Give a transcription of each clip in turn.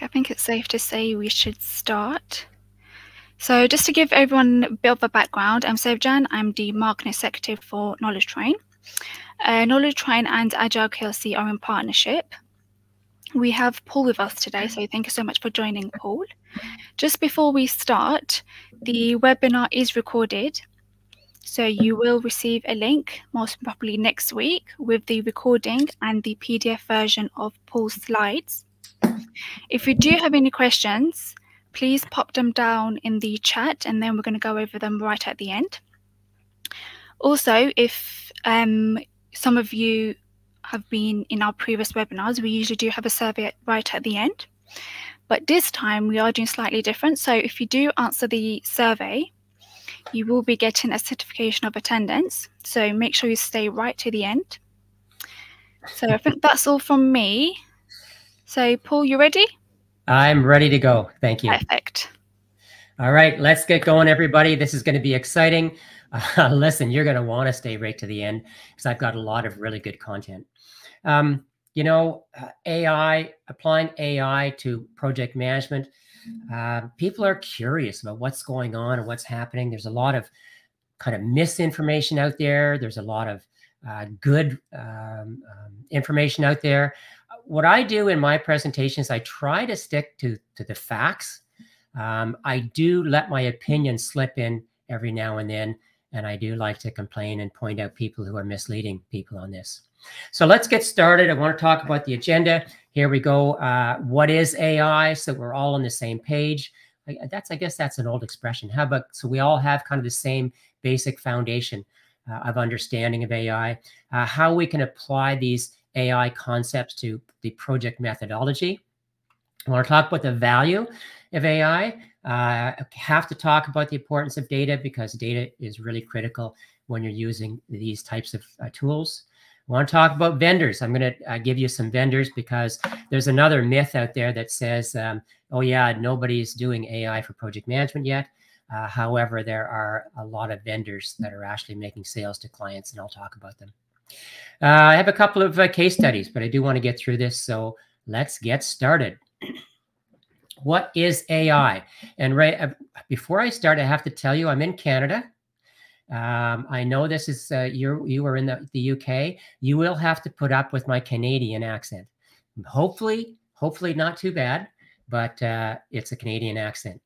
I think it's safe to say we should start. So just to give everyone a bit of a background, I'm Sevjan. I'm the marketing executive for Knowledge Train. Uh, Knowledge Train and Agile KLC are in partnership. We have Paul with us today, so thank you so much for joining, Paul. Just before we start, the webinar is recorded, so you will receive a link, most probably next week, with the recording and the PDF version of Paul's slides. If you do have any questions, please pop them down in the chat and then we're going to go over them right at the end. Also, if um, some of you have been in our previous webinars, we usually do have a survey right at the end. But this time we are doing slightly different. So if you do answer the survey, you will be getting a certification of attendance. So make sure you stay right to the end. So I think that's all from me. So, Paul, you ready? I'm ready to go. Thank you. Perfect. All right, let's get going, everybody. This is going to be exciting. Uh, listen, you're going to want to stay right to the end because I've got a lot of really good content. Um, you know, uh, AI, applying AI to project management, uh, people are curious about what's going on and what's happening. There's a lot of kind of misinformation out there. There's a lot of uh, good um, um, information out there what I do in my presentations, I try to stick to, to the facts. Um, I do let my opinion slip in every now and then, and I do like to complain and point out people who are misleading people on this. So let's get started. I want to talk about the agenda. Here we go. Uh, what is AI? So we're all on the same page. That's, I guess, that's an old expression. How about so we all have kind of the same basic foundation uh, of understanding of AI, uh, how we can apply these AI concepts to the project methodology. I want to talk about the value of AI. Uh, have to talk about the importance of data because data is really critical when you're using these types of uh, tools. I want to talk about vendors. I'm going to uh, give you some vendors because there's another myth out there that says, um, oh, yeah, nobody's doing AI for project management yet. Uh, however, there are a lot of vendors that are actually making sales to clients, and I'll talk about them. Uh, I have a couple of uh, case studies, but I do want to get through this. So let's get started. What is AI? And right uh, before I start, I have to tell you, I'm in Canada. Um, I know this is uh, you. You are in the, the UK. You will have to put up with my Canadian accent. Hopefully, hopefully not too bad, but uh, it's a Canadian accent.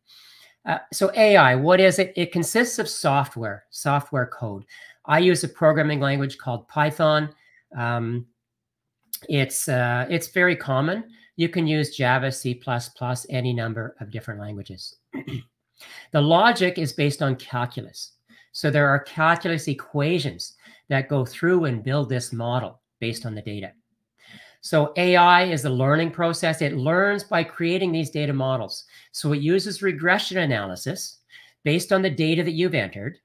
Uh, so AI, what is it? It consists of software, software code. I use a programming language called Python. Um, it's uh, it's very common. You can use Java, C++, any number of different languages. the logic is based on calculus. So there are calculus equations that go through and build this model based on the data. So AI is a learning process. It learns by creating these data models. So it uses regression analysis based on the data that you've entered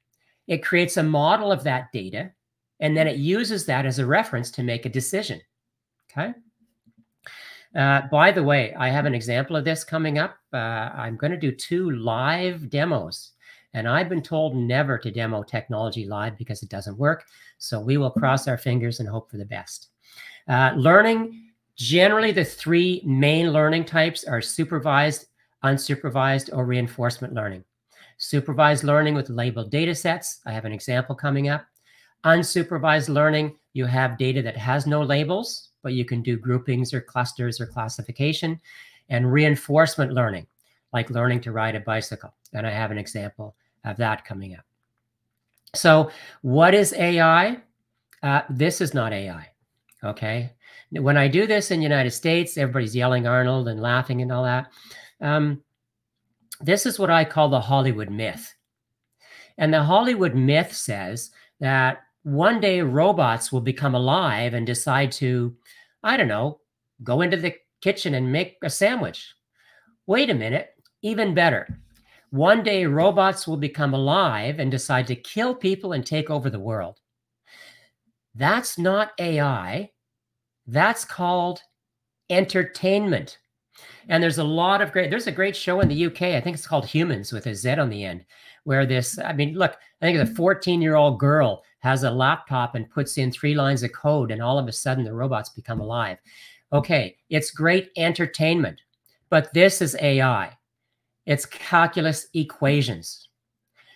it creates a model of that data, and then it uses that as a reference to make a decision. Okay. Uh, by the way, I have an example of this coming up. Uh, I'm going to do two live demos, and I've been told never to demo technology live because it doesn't work. So we will cross our fingers and hope for the best. Uh, learning, generally the three main learning types are supervised, unsupervised, or reinforcement learning. Supervised learning with labeled data sets. I have an example coming up. Unsupervised learning, you have data that has no labels, but you can do groupings or clusters or classification. And reinforcement learning, like learning to ride a bicycle. And I have an example of that coming up. So what is AI? Uh, this is not AI, okay? When I do this in the United States, everybody's yelling Arnold and laughing and all that. Um, this is what I call the Hollywood myth. And the Hollywood myth says that one day robots will become alive and decide to, I don't know, go into the kitchen and make a sandwich. Wait a minute, even better. One day robots will become alive and decide to kill people and take over the world. That's not AI. That's called entertainment. And there's a lot of great, there's a great show in the UK. I think it's called Humans with a Z on the end, where this, I mean, look, I think the mm-hmm. 14 year old girl has a laptop and puts in three lines of code, and all of a sudden the robots become alive. Okay, it's great entertainment, but this is AI. It's calculus equations.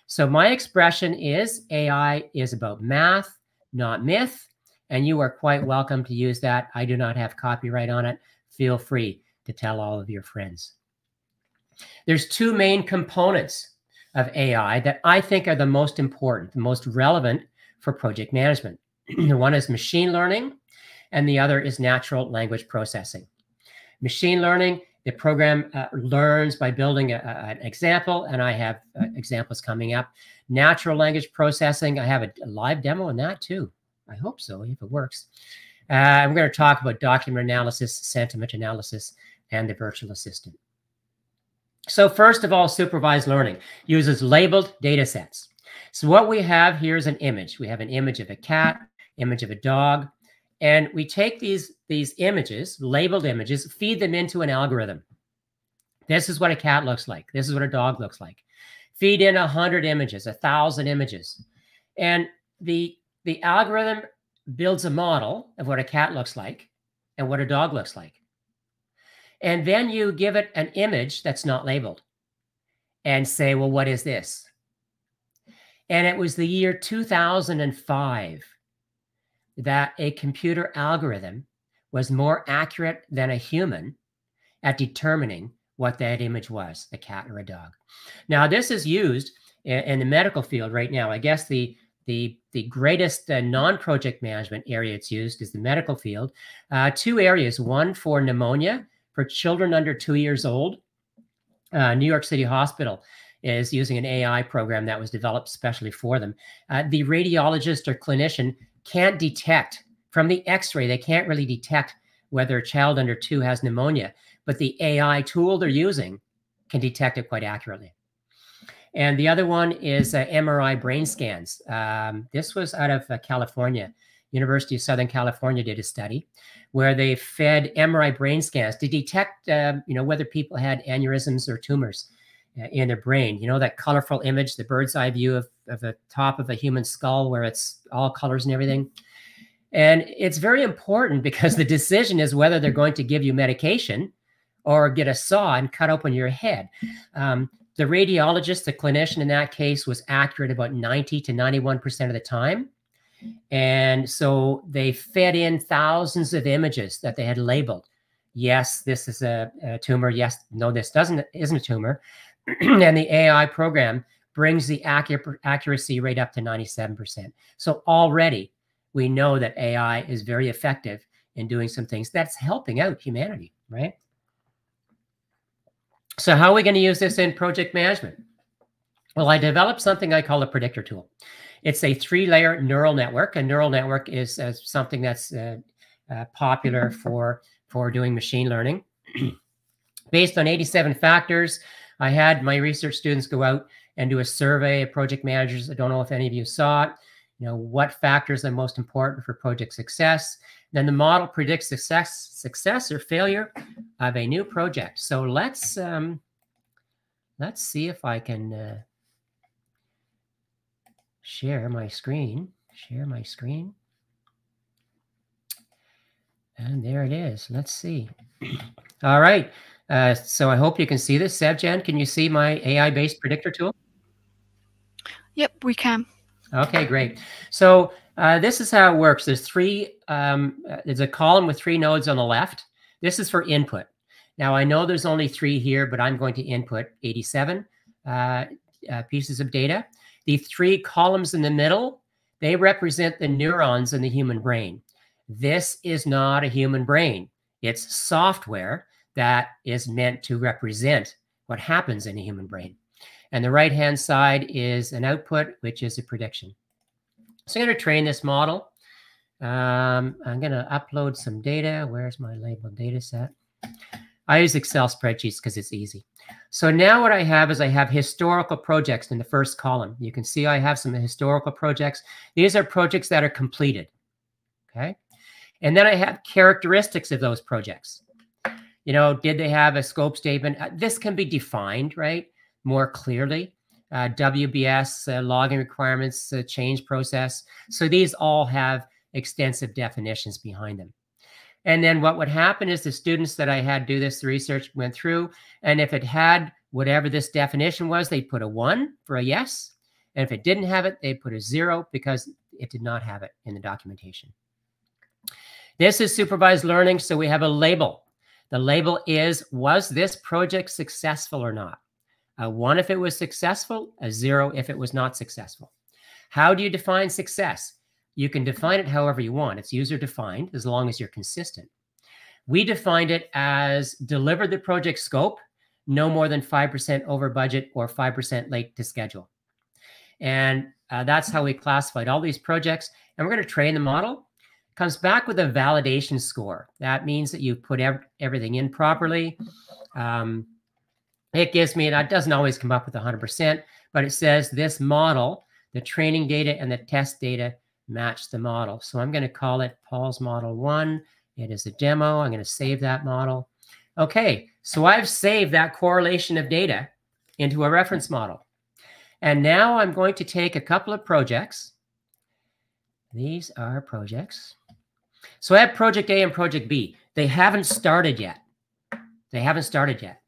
So my expression is AI is about math, not myth. And you are quite welcome to use that. I do not have copyright on it. Feel free to tell all of your friends. There's two main components of AI that I think are the most important, the most relevant for project management. One is machine learning, and the other is natural language processing. Machine learning, the program uh, learns by building a, a, an example, and I have uh, examples coming up. Natural language processing, I have a, a live demo on that too. I hope so, if it works. Uh, I'm going to talk about document analysis, sentiment analysis, and the virtual assistant. So first of all, supervised learning uses labeled data sets. So what we have here is an image. We have an image of a cat, image of a dog, and we take these, these images, labeled images, feed them into an algorithm. This is what a cat looks like. This is what a dog looks like. Feed in 100 images, 1,000 images. And the the algorithm builds a model of what a cat looks like and what a dog looks like. And then you give it an image that's not labeled and say, well, what is this? And it was the year 2005 that a computer algorithm was more accurate than a human at determining what that image was, a cat or a dog. Now, this is used in the medical field right now. I guess the the, the greatest uh, non-project management area it's used is the medical field. Uh, two areas, one for pneumonia for children under two years old. Uh, New York City Hospital is using an AI program that was developed specially for them. Uh, the radiologist or clinician can't detect from the x-ray, they can't really detect whether a child under two has pneumonia, but the AI tool they're using can detect it quite accurately. And the other one is uh, MRI brain scans. Um, this was out of uh, California. University of Southern California did a study where they fed MRI brain scans to detect, um, you know, whether people had aneurysms or tumors uh, in their brain. You know, that colorful image, the bird's eye view of, of the top of a human skull where it's all colors and everything. And it's very important because the decision is whether they're going to give you medication or get a saw and cut open your head. Um, the radiologist, the clinician in that case, was accurate about 90 to 91% of the time. And so they fed in thousands of images that they had labeled. Yes, this is a, a tumor. Yes, no, this doesn't isn't a tumor. and the AI program brings the accuracy rate up to 97%. So already we know that AI is very effective in doing some things that's helping out humanity, right? So how are we going to use this in project management? Well, I developed something I call a predictor tool. It's a three-layer neural network. A neural network is uh, something that's uh, uh, popular for, for doing machine learning. Based on 87 factors, I had my research students go out and do a survey of project managers. I don't know if any of you saw it. You know, what factors are most important for project success? Then the model predicts success, success or failure of a new project. So let's um, let's see if I can uh, share my screen. Share my screen. And there it is. Let's see. All right. Uh, so I hope you can see this. Sebjan, can you see my AI-based predictor tool? Yep, we can. Okay, great. So uh, this is how it works. There's three, um, uh, there's a column with three nodes on the left. This is for input. Now I know there's only three here, but I'm going to input 87 uh, uh, pieces of data. The three columns in the middle, they represent the neurons in the human brain. This is not a human brain. It's software that is meant to represent what happens in a human brain. And the right-hand side is an output, which is a prediction. So I'm going to train this model. Um, I'm going to upload some data. Where's my labeled data set? I use Excel spreadsheets because it's easy. So now what I have is I have historical projects in the first column. You can see I have some historical projects. These are projects that are completed. Okay. And then I have characteristics of those projects. You know, did they have a scope statement? Uh, this can be defined, right, more clearly uh, WBS, uh, logging requirements, uh, change process. So these all have extensive definitions behind them. And then what would happen is the students that I had do this research went through, and if it had whatever this definition was, they put a one for a yes. And if it didn't have it, they put a zero because it did not have it in the documentation. This is supervised learning, so we have a label. The label is, was this project successful or not? A one if it was successful, a zero if it was not successful. How do you define success? You can define it however you want. It's user defined as long as you're consistent. We defined it as deliver the project scope no more than 5% over budget or 5% late to schedule. And uh, that's how we classified all these projects. And we're going to train the model. Comes back with a validation score. That means that you put ev everything in properly. Um, it gives me, that doesn't always come up with 100%, but it says this model, the training data and the test data match the model. So I'm going to call it Paul's Model 1. It is a demo. I'm going to save that model. Okay, so I've saved that correlation of data into a reference model. And now I'm going to take a couple of projects. These are projects. So I have project A and project B. They haven't started yet. They haven't started yet.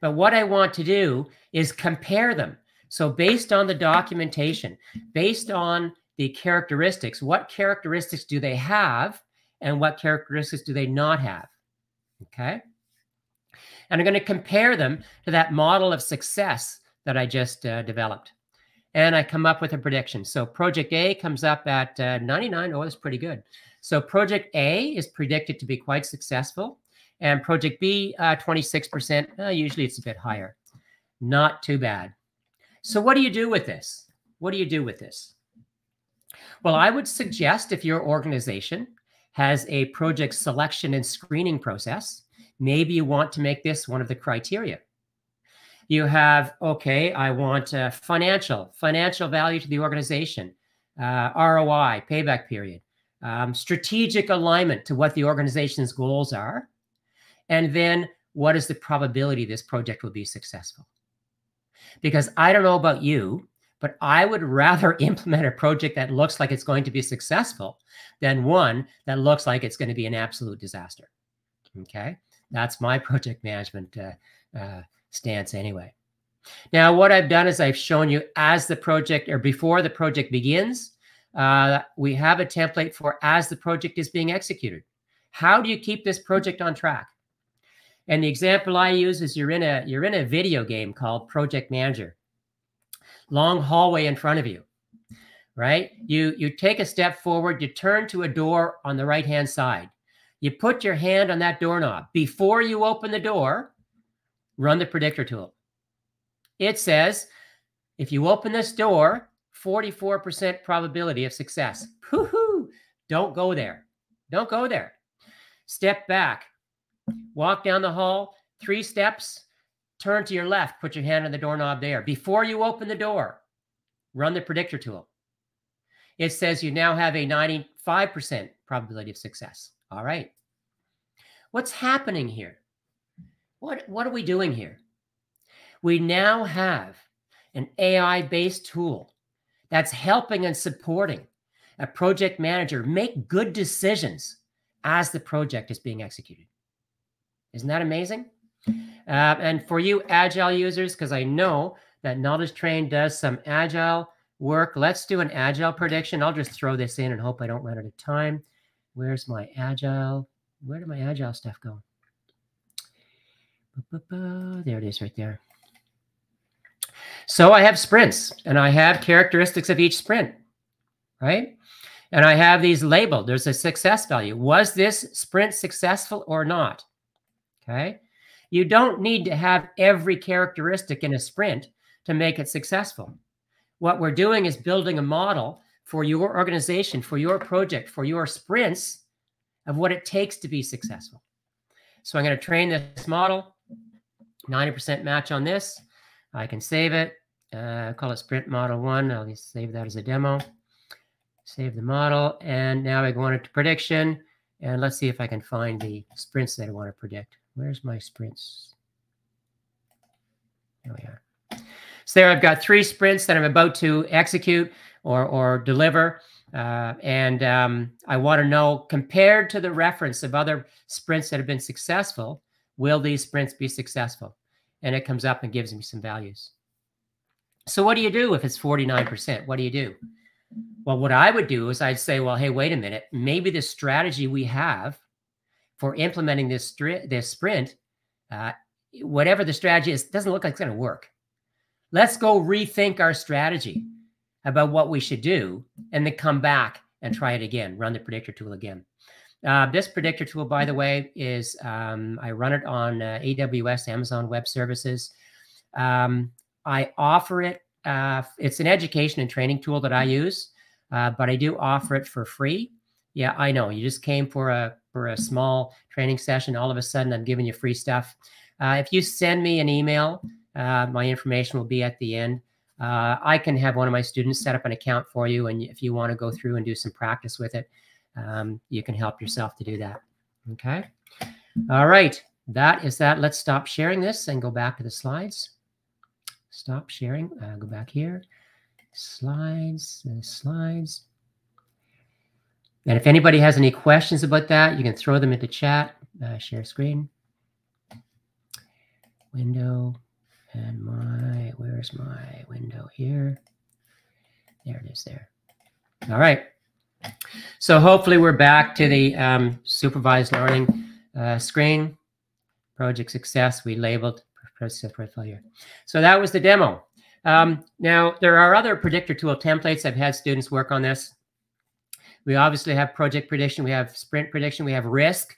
But what I want to do is compare them. So based on the documentation, based on the characteristics, what characteristics do they have and what characteristics do they not have? Okay. And I'm going to compare them to that model of success that I just uh, developed. And I come up with a prediction. So project A comes up at uh, 99. Oh, that's pretty good. So project A is predicted to be quite successful. And project B, uh, 26%. Uh, usually it's a bit higher. Not too bad. So what do you do with this? What do you do with this? Well, I would suggest if your organization has a project selection and screening process, maybe you want to make this one of the criteria. You have, okay, I want uh, financial, financial value to the organization, uh, ROI, payback period, um, strategic alignment to what the organization's goals are, and then what is the probability this project will be successful? Because I don't know about you, but I would rather implement a project that looks like it's going to be successful than one that looks like it's going to be an absolute disaster. Okay. That's my project management uh, uh, stance anyway. Now, what I've done is I've shown you as the project or before the project begins, uh, we have a template for as the project is being executed. How do you keep this project on track? And the example I use is you're in a you're in a video game called Project Manager. Long hallway in front of you, right? You you take a step forward, you turn to a door on the right hand side. You put your hand on that doorknob. Before you open the door, run the predictor tool. It says, if you open this door, 44% probability of success. Hoo-hoo! Don't go there. Don't go there. Step back. Walk down the hall, three steps, turn to your left, put your hand on the doorknob there. Before you open the door, run the predictor tool. It says you now have a 95% probability of success. All right. What's happening here? What, what are we doing here? We now have an AI based tool that's helping and supporting a project manager make good decisions as the project is being executed. Isn't that amazing? Uh, and for you agile users, because I know that Knowledge Train does some agile work, let's do an agile prediction. I'll just throw this in and hope I don't run out of time. Where's my agile? Where did my agile stuff go? There it is right there. So I have sprints and I have characteristics of each sprint, right? And I have these labeled. There's a success value. Was this sprint successful or not? Okay. You don't need to have every characteristic in a sprint to make it successful. What we're doing is building a model for your organization, for your project, for your sprints of what it takes to be successful. So I'm going to train this model, 90% match on this. I can save it, uh, call it sprint model one. I'll just save that as a demo. Save the model. And now I go on to prediction. And let's see if I can find the sprints that I want to predict. Where's my sprints? There we are. So there I've got three sprints that I'm about to execute or, or deliver. Uh, and um, I want to know, compared to the reference of other sprints that have been successful, will these sprints be successful? And it comes up and gives me some values. So what do you do if it's 49%? What do you do? Well, what I would do is I'd say, well, hey, wait a minute. Maybe the strategy we have for implementing this, this sprint, uh, whatever the strategy is, doesn't look like it's going to work. Let's go rethink our strategy about what we should do and then come back and try it again, run the predictor tool again. Uh, this predictor tool, by the way, is um, I run it on uh, AWS, Amazon Web Services. Um, I offer it. Uh, it's an education and training tool that I use, uh, but I do offer it for free. Yeah, I know. You just came for a for a small training session. All of a sudden, I'm giving you free stuff. Uh, if you send me an email, uh, my information will be at the end. Uh, I can have one of my students set up an account for you. And if you want to go through and do some practice with it, um, you can help yourself to do that. Okay. All right. That is that. Let's stop sharing this and go back to the slides. Stop sharing. Uh, go back here. Slides, uh, slides. And if anybody has any questions about that, you can throw them into chat. Uh, share screen. Window. And my, where's my window here? There it is there. All right. So hopefully we're back to the um, supervised learning uh, screen. Project success, we labeled process portfolio. So that was the demo. Um, now, there are other predictor tool templates. I've had students work on this. We obviously have project prediction. We have sprint prediction. We have risk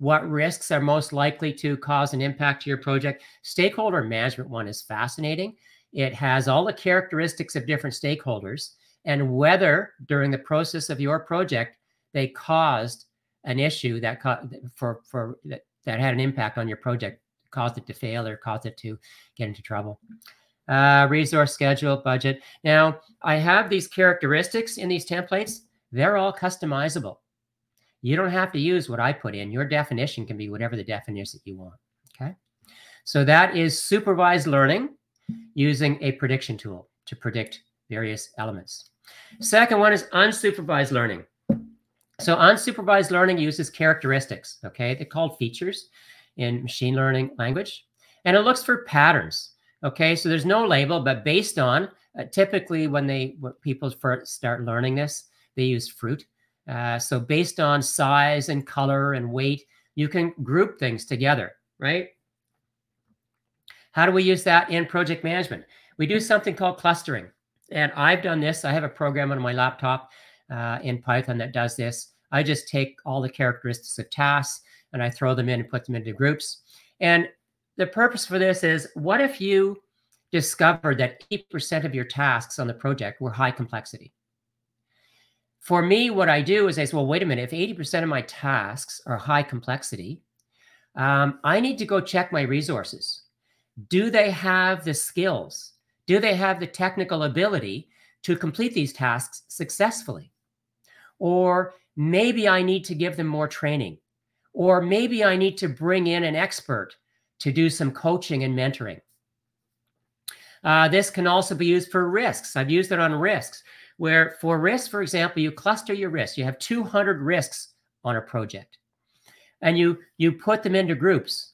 what risks are most likely to cause an impact to your project. Stakeholder management one is fascinating. It has all the characteristics of different stakeholders and whether during the process of your project they caused an issue that for for that, that had an impact on your project, caused it to fail or caused it to get into trouble. Uh, resource schedule, budget. Now, I have these characteristics in these templates. They're all customizable. You don't have to use what I put in. Your definition can be whatever the definition that you want. Okay. So that is supervised learning using a prediction tool to predict various elements. Second one is unsupervised learning. So unsupervised learning uses characteristics, okay? They're called features in machine learning language. And it looks for patterns, okay? So there's no label, but based on, uh, typically when they, when people first start learning this, they use fruit. Uh, so based on size and color and weight, you can group things together, right? How do we use that in project management? We do something called clustering. And I've done this. I have a program on my laptop uh, in Python that does this. I just take all the characteristics of tasks and I throw them in and put them into groups. And the purpose for this is what if you discovered that 80% of your tasks on the project were high complexity? For me, what I do is I say, well, wait a minute, if 80% of my tasks are high complexity, um, I need to go check my resources. Do they have the skills? Do they have the technical ability to complete these tasks successfully? Or maybe I need to give them more training. Or maybe I need to bring in an expert to do some coaching and mentoring. Uh, this can also be used for risks. I've used it on risks where for risks, for example, you cluster your risks. You have 200 risks on a project and you, you put them into groups.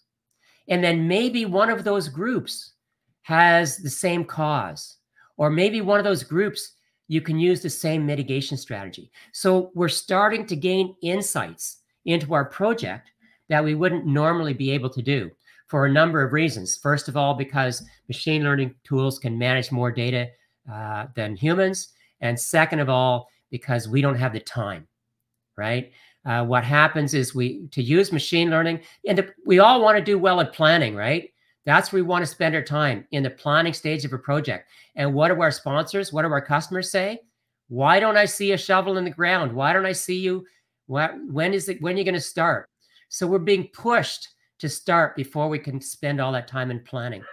And then maybe one of those groups has the same cause, or maybe one of those groups you can use the same mitigation strategy. So we're starting to gain insights into our project that we wouldn't normally be able to do for a number of reasons. First of all, because machine learning tools can manage more data uh, than humans. And second of all, because we don't have the time, right? Uh, what happens is we to use machine learning, and we all want to do well at planning, right? That's where we want to spend our time in the planning stage of a project. And what do our sponsors, what do our customers say? Why don't I see a shovel in the ground? Why don't I see you? What, when is it? When are you going to start? So we're being pushed to start before we can spend all that time in planning.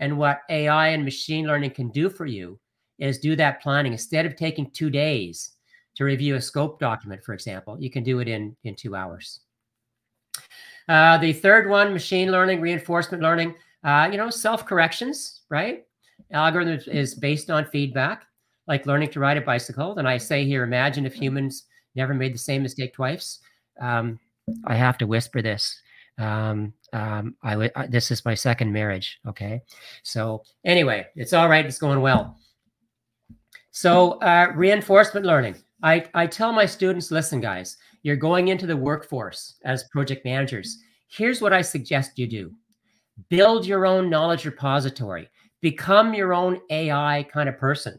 And what AI and machine learning can do for you is do that planning instead of taking two days to review a scope document, for example, you can do it in, in two hours. Uh, the third one, machine learning, reinforcement learning, uh, you know, self-corrections, right? Algorithm is based on feedback. like learning to ride a bicycle. And I say here, imagine if humans never made the same mistake twice. Um, I have to whisper this. Um, um, I would. This is my second marriage. Okay, so anyway, it's all right. It's going well. So uh, reinforcement learning. I I tell my students, listen, guys, you're going into the workforce as project managers. Here's what I suggest you do: build your own knowledge repository. Become your own AI kind of person.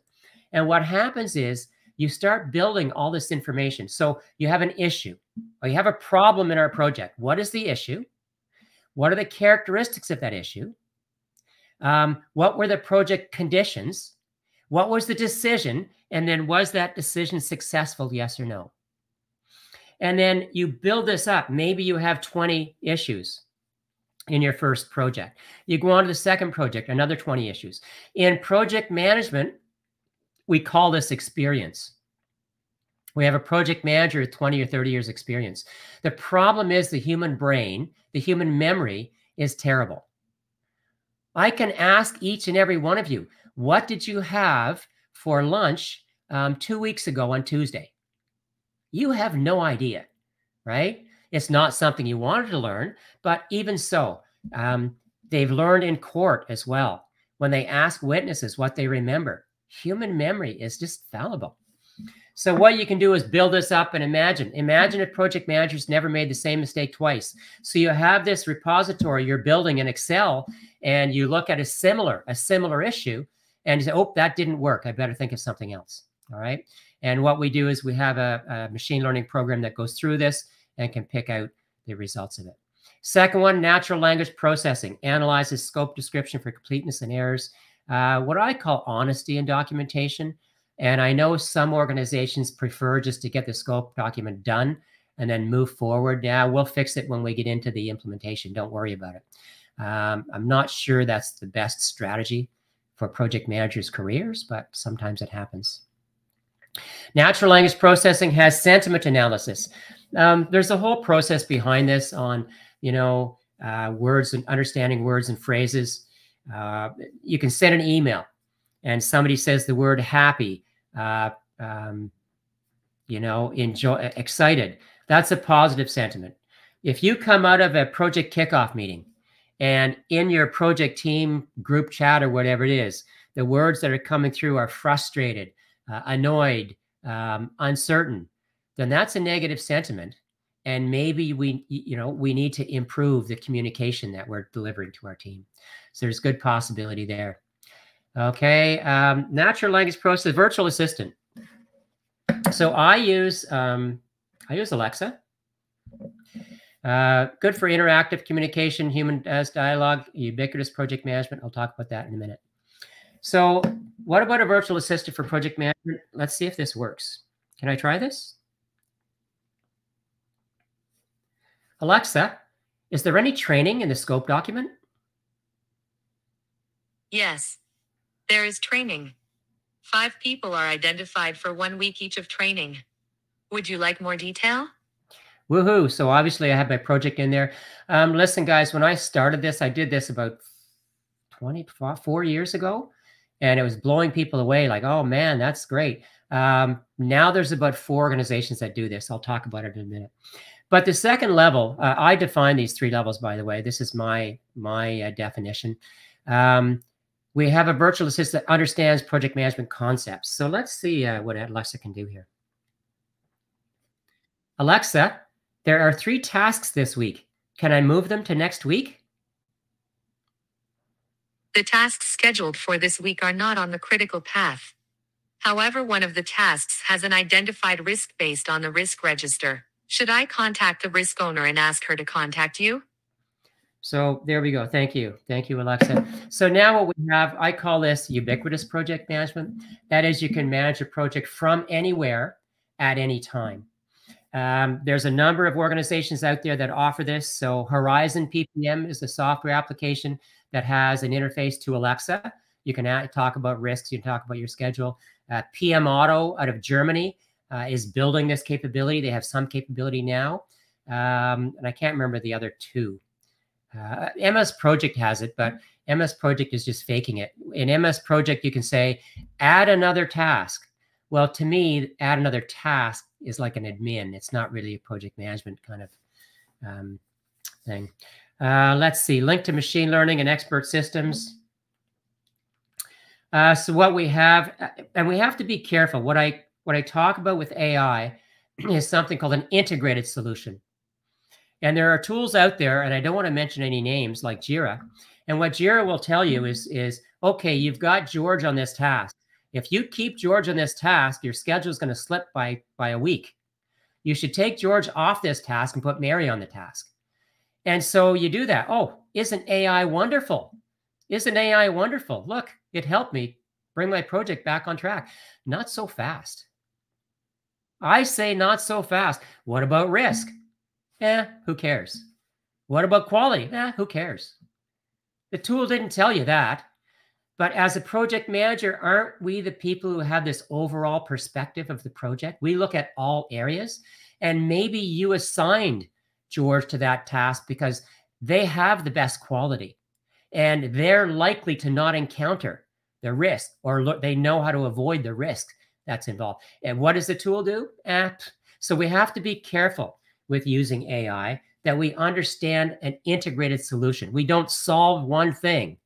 And what happens is you start building all this information. So you have an issue or you have a problem in our project. What is the issue? What are the characteristics of that issue? Um, what were the project conditions? What was the decision? And then was that decision successful, yes or no? And then you build this up. Maybe you have 20 issues in your first project. You go on to the second project, another 20 issues. In project management, we call this experience. We have a project manager with 20 or 30 years experience. The problem is the human brain, the human memory is terrible. I can ask each and every one of you, what did you have for lunch um, two weeks ago on Tuesday? You have no idea, right? It's not something you wanted to learn, but even so, um, they've learned in court as well. When they ask witnesses what they remember, human memory is just fallible. So what you can do is build this up and imagine. Imagine if project managers never made the same mistake twice. So you have this repository you're building in Excel, and you look at a similar a similar issue, and say, "Oh, that didn't work. I better think of something else." All right. And what we do is we have a, a machine learning program that goes through this and can pick out the results of it. Second one, natural language processing analyzes scope description for completeness and errors uh, what I call honesty in documentation. And I know some organizations prefer just to get the scope document done and then move forward. Yeah, we'll fix it when we get into the implementation. Don't worry about it. Um, I'm not sure that's the best strategy for project managers' careers, but sometimes it happens. Natural language processing has sentiment analysis. Um, there's a whole process behind this on, you know, uh, words and understanding words and phrases. Uh, you can send an email and somebody says the word happy, uh, um, you know, enjoy, excited. That's a positive sentiment. If you come out of a project kickoff meeting and in your project team group chat or whatever it is, the words that are coming through are frustrated, uh, annoyed, um, uncertain, then that's a negative sentiment. And maybe we, you know, we need to improve the communication that we're delivering to our team. So there's good possibility there. Okay, um, natural language process, virtual assistant. So I use um, I use Alexa. Uh, good for interactive communication, human as dialogue, ubiquitous project management. I'll talk about that in a minute. So what about a virtual assistant for project management? Let's see if this works. Can I try this? Alexa, is there any training in the scope document? Yes. There is training. Five people are identified for one week each of training. Would you like more detail? Woohoo. So obviously I have my project in there. Um, listen, guys, when I started this, I did this about 24 years ago, and it was blowing people away like, oh man, that's great. Um, now there's about four organizations that do this. I'll talk about it in a minute. But the second level, uh, I define these three levels, by the way. This is my my uh, definition. Um, we have a virtual assistant that understands project management concepts. So let's see uh, what Alexa can do here. Alexa, there are three tasks this week. Can I move them to next week? The tasks scheduled for this week are not on the critical path. However, one of the tasks has an identified risk based on the risk register. Should I contact the risk owner and ask her to contact you? So there we go. Thank you. Thank you, Alexa. So now what we have, I call this ubiquitous project management. That is, you can manage a project from anywhere at any time. Um, there's a number of organizations out there that offer this. So Horizon PPM is a software application that has an interface to Alexa. You can add, talk about risks. You can talk about your schedule. Uh, PMOtto out of Germany uh, is building this capability. They have some capability now. Um, and I can't remember the other two. Uh, MS Project has it, but MS Project is just faking it. In MS Project, you can say, add another task. Well, to me, add another task is like an admin. It's not really a project management kind of um, thing. Uh, let's see, link to machine learning and expert systems. Uh, so what we have, uh, and we have to be careful. What I what I talk about with AI is something called an integrated solution. And there are tools out there, and I don't want to mention any names like Jira. And what Jira will tell you is, is okay, you've got George on this task. If you keep George on this task, your schedule is going to slip by, by a week. You should take George off this task and put Mary on the task. And so you do that. Oh, isn't AI wonderful? Isn't AI wonderful? Look, it helped me bring my project back on track. Not so fast. I say not so fast. What about risk? Eh, who cares? What about quality? Eh, who cares? The tool didn't tell you that. But as a project manager, aren't we the people who have this overall perspective of the project? We look at all areas. And maybe you assigned George to that task because they have the best quality and they're likely to not encounter the risk or look, they know how to avoid the risk that's involved. And what does the tool do? Eh, so we have to be careful with using AI that we understand an integrated solution. We don't solve one thing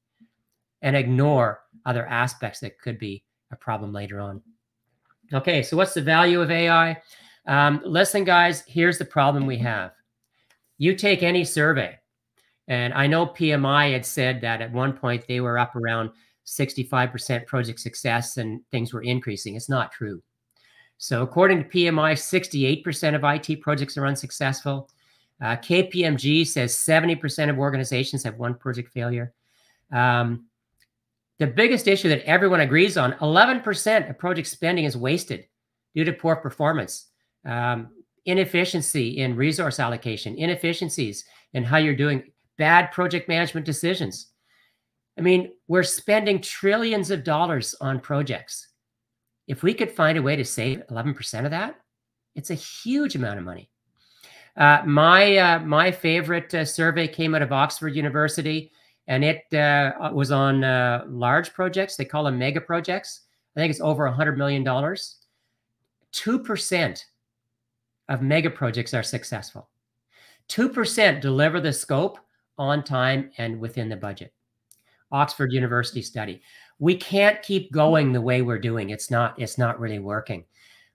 and ignore other aspects that could be a problem later on. Okay, so what's the value of AI? Um, listen, guys, here's the problem we have. You take any survey, and I know PMI had said that at one point they were up around 65% project success and things were increasing. It's not true. So, according to PMI, 68% of IT projects are unsuccessful. Uh, KPMG says 70% of organizations have one project failure. Um, the biggest issue that everyone agrees on 11% of project spending is wasted due to poor performance, um, inefficiency in resource allocation, inefficiencies in how you're doing bad project management decisions. I mean, we're spending trillions of dollars on projects. If we could find a way to save 11% of that, it's a huge amount of money. Uh, my uh, my favorite uh, survey came out of Oxford University, and it uh, was on uh, large projects. They call them mega projects. I think it's over $100 million. 2% of mega projects are successful. 2% deliver the scope on time and within the budget. Oxford University study. We can't keep going the way we're doing. It's not. It's not really working.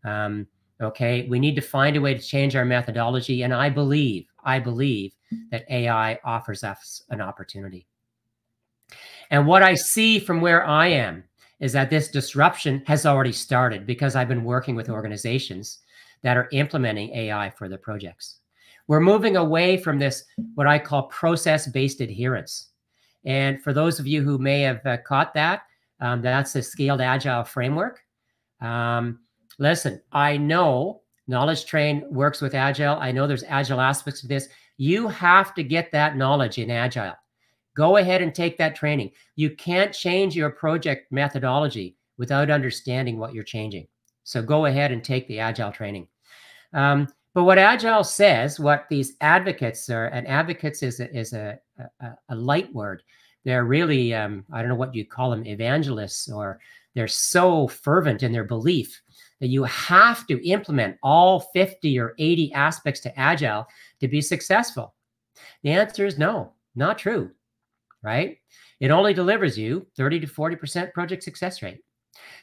Um, okay, we need to find a way to change our methodology, and I believe, I believe that AI offers us an opportunity. And what I see from where I am is that this disruption has already started because I've been working with organizations that are implementing AI for their projects. We're moving away from this, what I call process based adherence. And for those of you who may have uh, caught that, um, that's the scaled agile framework. Um, listen, I know Knowledge Train works with agile. I know there's agile aspects of this. You have to get that knowledge in agile. Go ahead and take that training. You can't change your project methodology without understanding what you're changing. So go ahead and take the agile training. Um, but what agile says, what these advocates are, and advocates is a, is a, a, a light word. They're really, um, I don't know what you call them, evangelists, or they're so fervent in their belief that you have to implement all 50 or 80 aspects to agile to be successful. The answer is no, not true, right? It only delivers you 30 to 40% project success rate.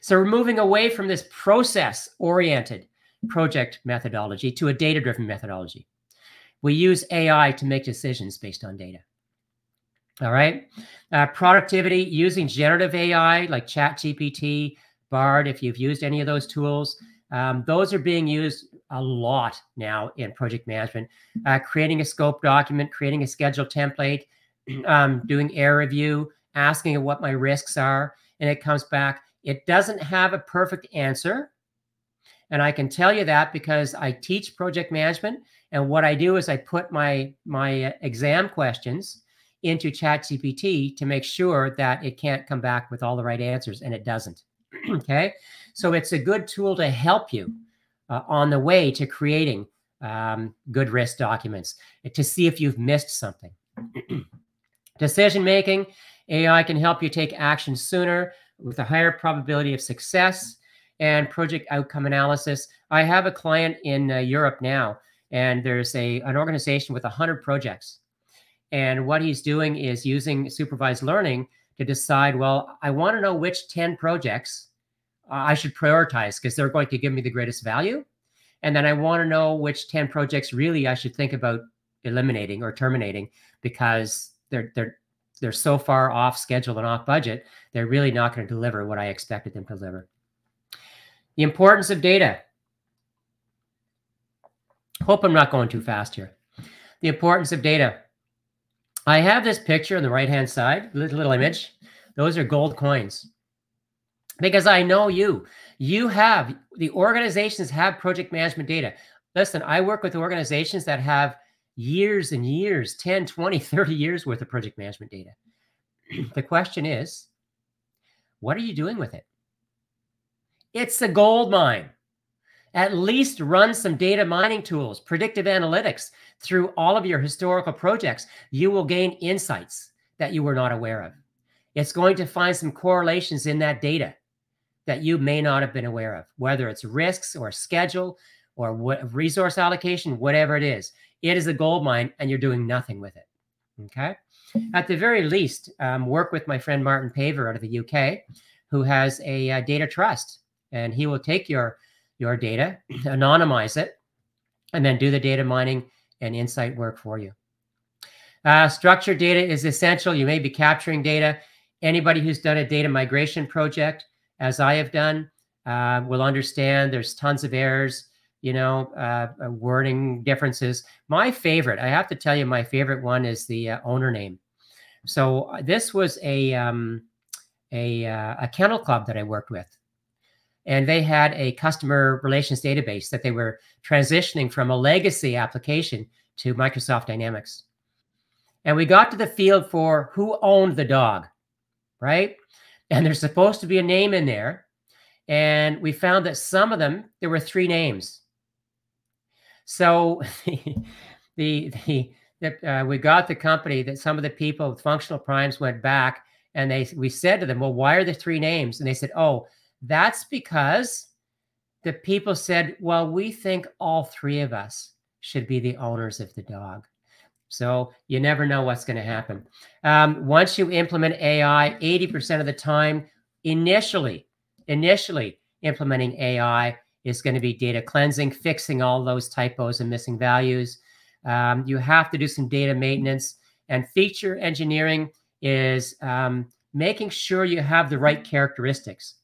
So we're moving away from this process oriented project methodology to a data driven methodology. We use AI to make decisions based on data. All right. Uh, productivity using generative AI like ChatGPT, Bard, if you've used any of those tools, um, those are being used a lot now in project management. Uh, creating a scope document, creating a schedule template, um, doing error review, asking what my risks are, and it comes back. It doesn't have a perfect answer, and I can tell you that because I teach project management. And what I do is I put my, my uh, exam questions into ChatGPT to make sure that it can't come back with all the right answers, and it doesn't. okay. So it's a good tool to help you uh, on the way to creating um, good risk documents to see if you've missed something. Decision making, AI can help you take action sooner with a higher probability of success and project outcome analysis. I have a client in uh, Europe now, and there's a an organization with 100 projects. And what he's doing is using supervised learning to decide, well, I want to know which 10 projects I should prioritize because they're going to give me the greatest value. And then I want to know which 10 projects really I should think about eliminating or terminating because they're they're they're so far off schedule and off budget, they're really not going to deliver what I expected them to deliver. The importance of data. Hope I'm not going too fast here. The importance of data. I have this picture on the right-hand side, little, little image. Those are gold coins. Because I know you. You have, the organizations have project management data. Listen, I work with organizations that have years and years 10 20 30 years worth of project management data. The question is what are you doing with it? It's a gold mine. At least run some data mining tools predictive analytics through all of your historical projects. You will gain insights that you were not aware of. It's going to find some correlations in that data that you may not have been aware of whether it's risks or schedule or what resource allocation whatever it is it is a gold mine and you're doing nothing with it. Okay. At the very least, um, work with my friend Martin Paver out of the UK, who has a, uh, data trust, and he will take your your data, anonymize it, and then do the data mining and insight work for you. Uh, structured data is essential. You may be capturing data. Anybody who's done a data migration project, as I have done, uh, will understand there's tons of errors you know, uh, uh, wording differences. My favorite, I have to tell you, my favorite one is the uh, owner name. So uh, this was a um, a, uh, a kennel club that I worked with, and they had a customer relations database that they were transitioning from a legacy application to Microsoft Dynamics. And we got to the field for who owned the dog, right? And there's supposed to be a name in there. And we found that some of them, there were three names. So the the, the uh, we got the company that some of the people with functional primes went back and they we said to them, well, why are the three names? And they said, oh, that's because the people said, well, we think all three of us should be the owners of the dog. So you never know what's going to happen. Um, once you implement AI, 80% of the time, initially, initially implementing AI, is going to be data cleansing, fixing all those typos and missing values. Um, you have to do some data maintenance and feature engineering is um, making sure you have the right characteristics.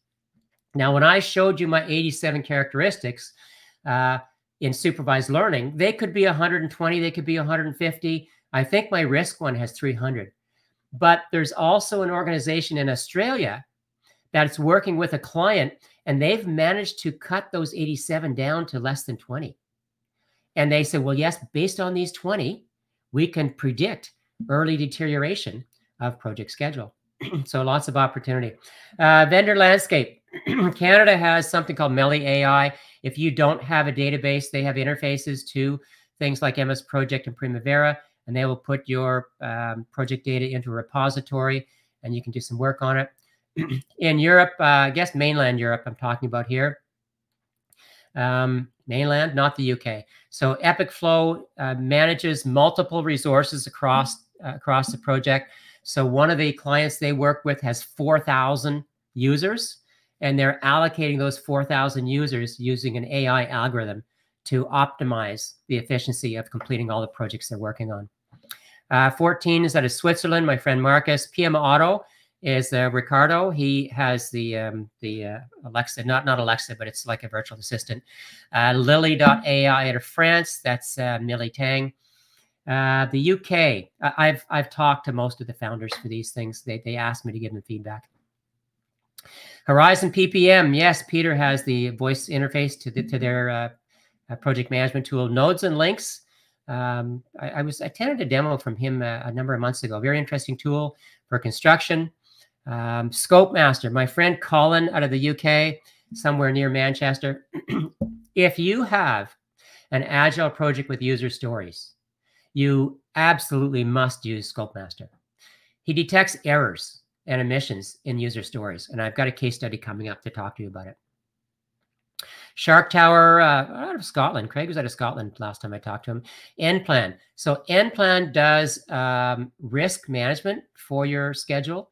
Now, when I showed you my 87 characteristics uh, in supervised learning, they could be 120, they could be 150. I think my risk one has 300. But there's also an organization in Australia that's working with a client and they've managed to cut those 87 down to less than 20. And they said, well, yes, based on these 20, we can predict early deterioration of project schedule. so lots of opportunity. Uh, vendor landscape. Canada has something called Meli AI. If you don't have a database, they have interfaces to things like MS Project and Primavera, and they will put your um, project data into a repository and you can do some work on it. In Europe, uh, I guess mainland Europe, I'm talking about here. Um, mainland, not the UK. So Epicflow uh, manages multiple resources across uh, across the project. So one of the clients they work with has 4,000 users, and they're allocating those 4,000 users using an AI algorithm to optimize the efficiency of completing all the projects they're working on. Uh, 14 is out of Switzerland. My friend Marcus, PMOtto is uh, Ricardo. He has the um, the uh, Alexa, not not Alexa, but it's like a virtual assistant. Uh, Lili.ai out of France. That's uh, Millie Tang. Uh, the UK. I've I've talked to most of the founders for these things. They they asked me to give them feedback. Horizon PPM. Yes, Peter has the voice interface to the, to their uh, uh, project management tool. Nodes and links. Um, I, I, was attended a demo from him a, a number of months ago. Very interesting tool for construction. Um, ScopeMaster, my friend Colin out of the UK, somewhere near Manchester. if you have an agile project with user stories, you absolutely must use ScopeMaster. He detects errors and omissions in user stories. And I've got a case study coming up to talk to you about it. Shark Tower uh, out of Scotland. Craig was out of Scotland last time I talked to him. nPlan. So nPlan does um, risk management for your schedule.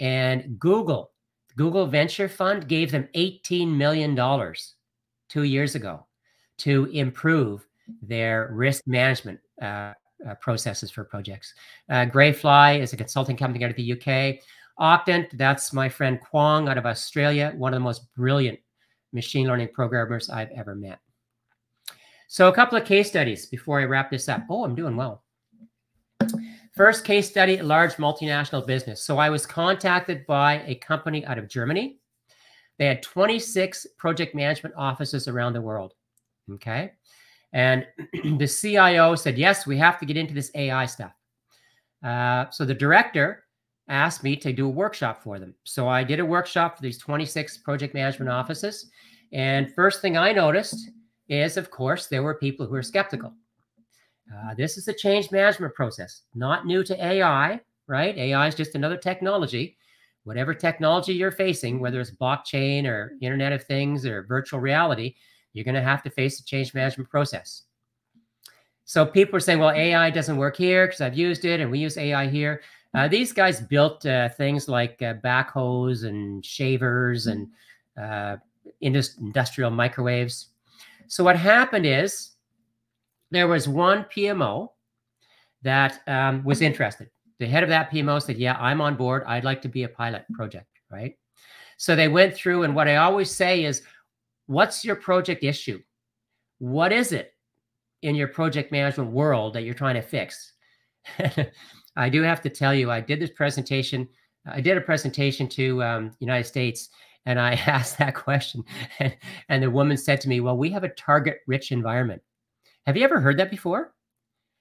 And Google, Google Venture Fund gave them $18 million two years ago to improve their risk management uh, uh, processes for projects. Uh, Greyfly is a consulting company out of the UK. Octant, that's my friend Kwong out of Australia, one of the most brilliant machine learning programmers I've ever met. So a couple of case studies before I wrap this up. Oh, I'm doing well. First case study, a large multinational business. So I was contacted by a company out of Germany. They had 26 project management offices around the world. Okay. And the CIO said, yes, we have to get into this AI stuff. Uh, so the director asked me to do a workshop for them. So I did a workshop for these 26 project management offices. And first thing I noticed is, of course, there were people who were skeptical. Uh, this is a change management process, not new to AI, right? AI is just another technology. Whatever technology you're facing, whether it's blockchain or Internet of Things or virtual reality, you're going to have to face the change management process. So people are saying, well, AI doesn't work here because I've used it and we use AI here. Uh, these guys built uh, things like uh, backhoes and shavers and uh, industrial microwaves. So what happened is there was one PMO that um, was interested. The head of that PMO said, yeah, I'm on board. I'd like to be a pilot project, right? So they went through, and what I always say is, what's your project issue? What is it in your project management world that you're trying to fix? I do have to tell you, I did this presentation. I did a presentation to um, United States, and I asked that question, and, and the woman said to me, "Well, we have a target-rich environment. Have you ever heard that before?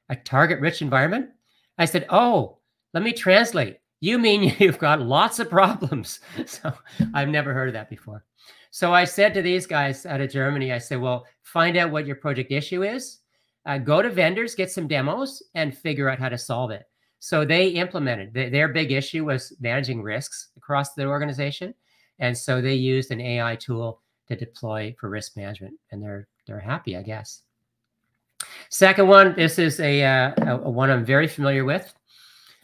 A target-rich environment?" I said, "Oh, let me translate. You mean you've got lots of problems?" So I've never heard of that before. So I said to these guys out of Germany, I said, "Well, find out what your project issue is." Uh, go to vendors, get some demos, and figure out how to solve it. So they implemented their big issue was managing risks across the organization, and so they used an AI tool to deploy for risk management, and they're they're happy, I guess. Second one, this is a, uh, a one I'm very familiar with.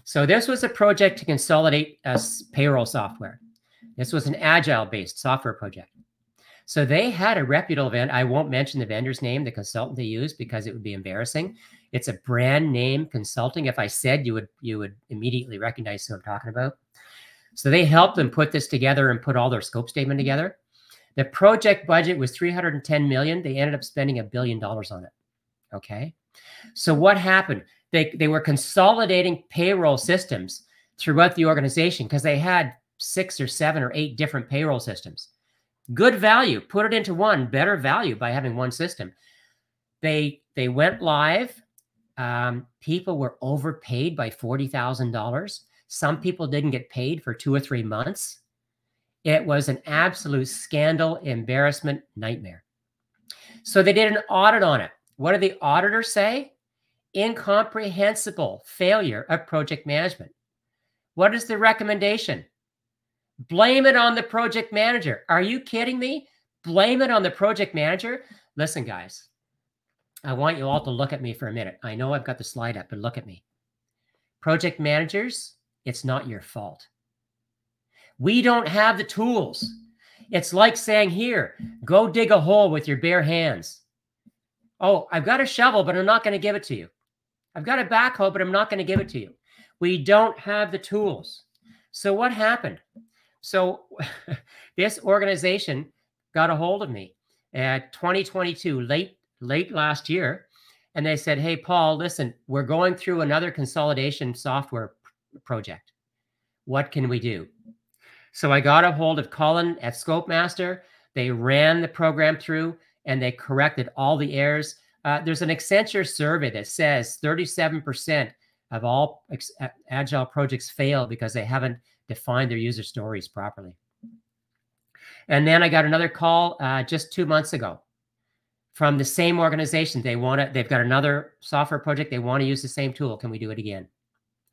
So this was a project to consolidate a payroll software. This was an agile-based software project. So they had a reputable vendor. I won't mention the vendor's name, the consultant they used, because it would be embarrassing. It's a brand name consulting. If I said you would, you would immediately recognize who I'm talking about. So they helped them put this together and put all their scope statement together. The project budget was 310 million. They ended up spending a billion dollars on it. Okay. So what happened? They, they were consolidating payroll systems throughout the organization because they had six or seven or eight different payroll systems. Good value. Put it into one. Better value by having one system. They they went live. Um, people were overpaid by forty thousand dollars. Some people didn't get paid for two or three months. It was an absolute scandal, embarrassment, nightmare. So they did an audit on it. What did the auditors say? Incomprehensible failure of project management. What is the recommendation? Blame it on the project manager. Are you kidding me? Blame it on the project manager? Listen, guys, I want you all to look at me for a minute. I know I've got the slide up, but look at me. Project managers, it's not your fault. We don't have the tools. It's like saying, here, go dig a hole with your bare hands. Oh, I've got a shovel, but I'm not going to give it to you. I've got a backhoe, but I'm not going to give it to you. We don't have the tools. So what happened? So this organization got a hold of me at 2022, late late last year, and they said, "Hey, Paul, listen, we're going through another consolidation software project. What can we do?" So I got a hold of Colin at ScopeMaster. They ran the program through and they corrected all the errors. Uh, there's an Accenture survey that says 37% of all agile projects fail because they haven't defined their user stories properly. And then I got another call uh, just two months ago from the same organization. They want to, they've got another software project. They want to use the same tool. Can we do it again?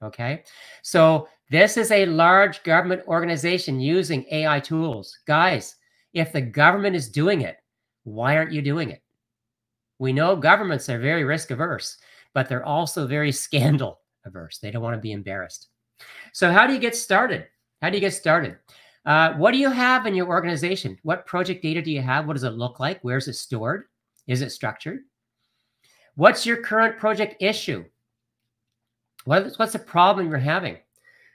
Okay. So this is a large government organization using AI tools. Guys, if the government is doing it, why aren't you doing it? We know governments are very risk averse, but they're also very scandal averse. They don't want to be embarrassed. So how do you get started? How do you get started? Uh, what do you have in your organization? What project data do you have? What does it look like? Where's it stored? Is it structured? What's your current project issue? What, what's the problem you're having?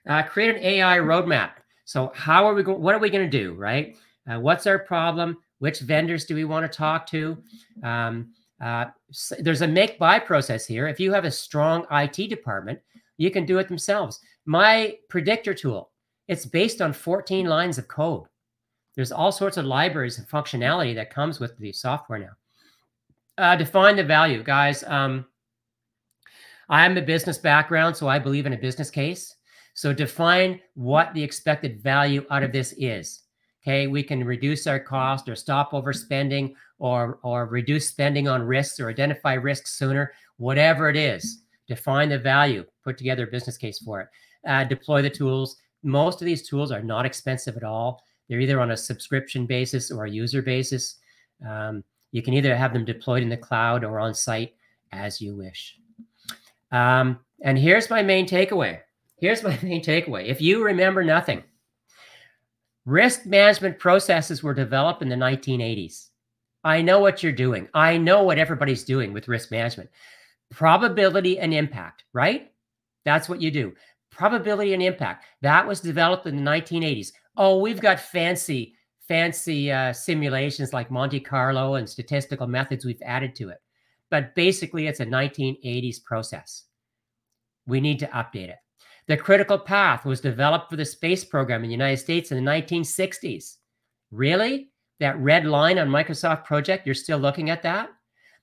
Uh, create an AI roadmap. So how are we going? What are we going to do? Right? Uh, what's our problem? Which vendors do we want to talk to? Um, uh, so there's a make buy process here. If you have a strong IT department, you can do it themselves. My predictor tool, it's based on 14 lines of code. There's all sorts of libraries and functionality that comes with the software now. Uh, define the value, guys. Um, I am a business background, so I believe in a business case. So define what the expected value out of this is. Okay, we can reduce our cost or stop overspending or or reduce spending on risks or identify risks sooner. Whatever it is, define the value, put together a business case for it, uh, deploy the tools. Most of these tools are not expensive at all. They're either on a subscription basis or a user basis. Um, you can either have them deployed in the cloud or on site as you wish. Um, and here's my main takeaway. Here's my main takeaway. If you remember nothing, risk management processes were developed in the 1980s. I know what you're doing. I know what everybody's doing with risk management. Probability and impact, right? That's what you do. Probability and impact. That was developed in the 1980s. Oh, we've got fancy fancy uh, simulations like Monte Carlo and statistical methods we've added to it. But basically, it's a 1980s process. We need to update it. The critical path was developed for the space program in the United States in the 1960s. Really? That red line on Microsoft Project, you're still looking at that?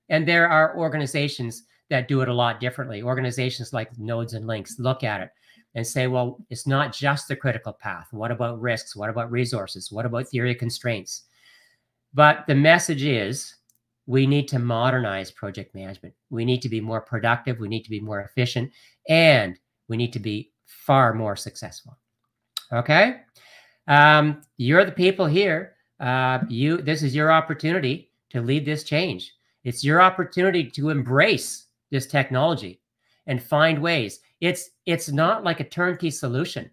And there are organizations that do it a lot differently. Organizations like Nodes and Links look at it and say, well, it's not just the critical path. What about risks? What about resources? What about theory of constraints? But the message is we need to modernize project management. We need to be more productive. We need to be more efficient. And we need to be far more successful. Okay? Um, you're the people here. Uh, you. This is your opportunity to lead this change. It's your opportunity to embrace this technology and find ways it's it's not like a turnkey solution.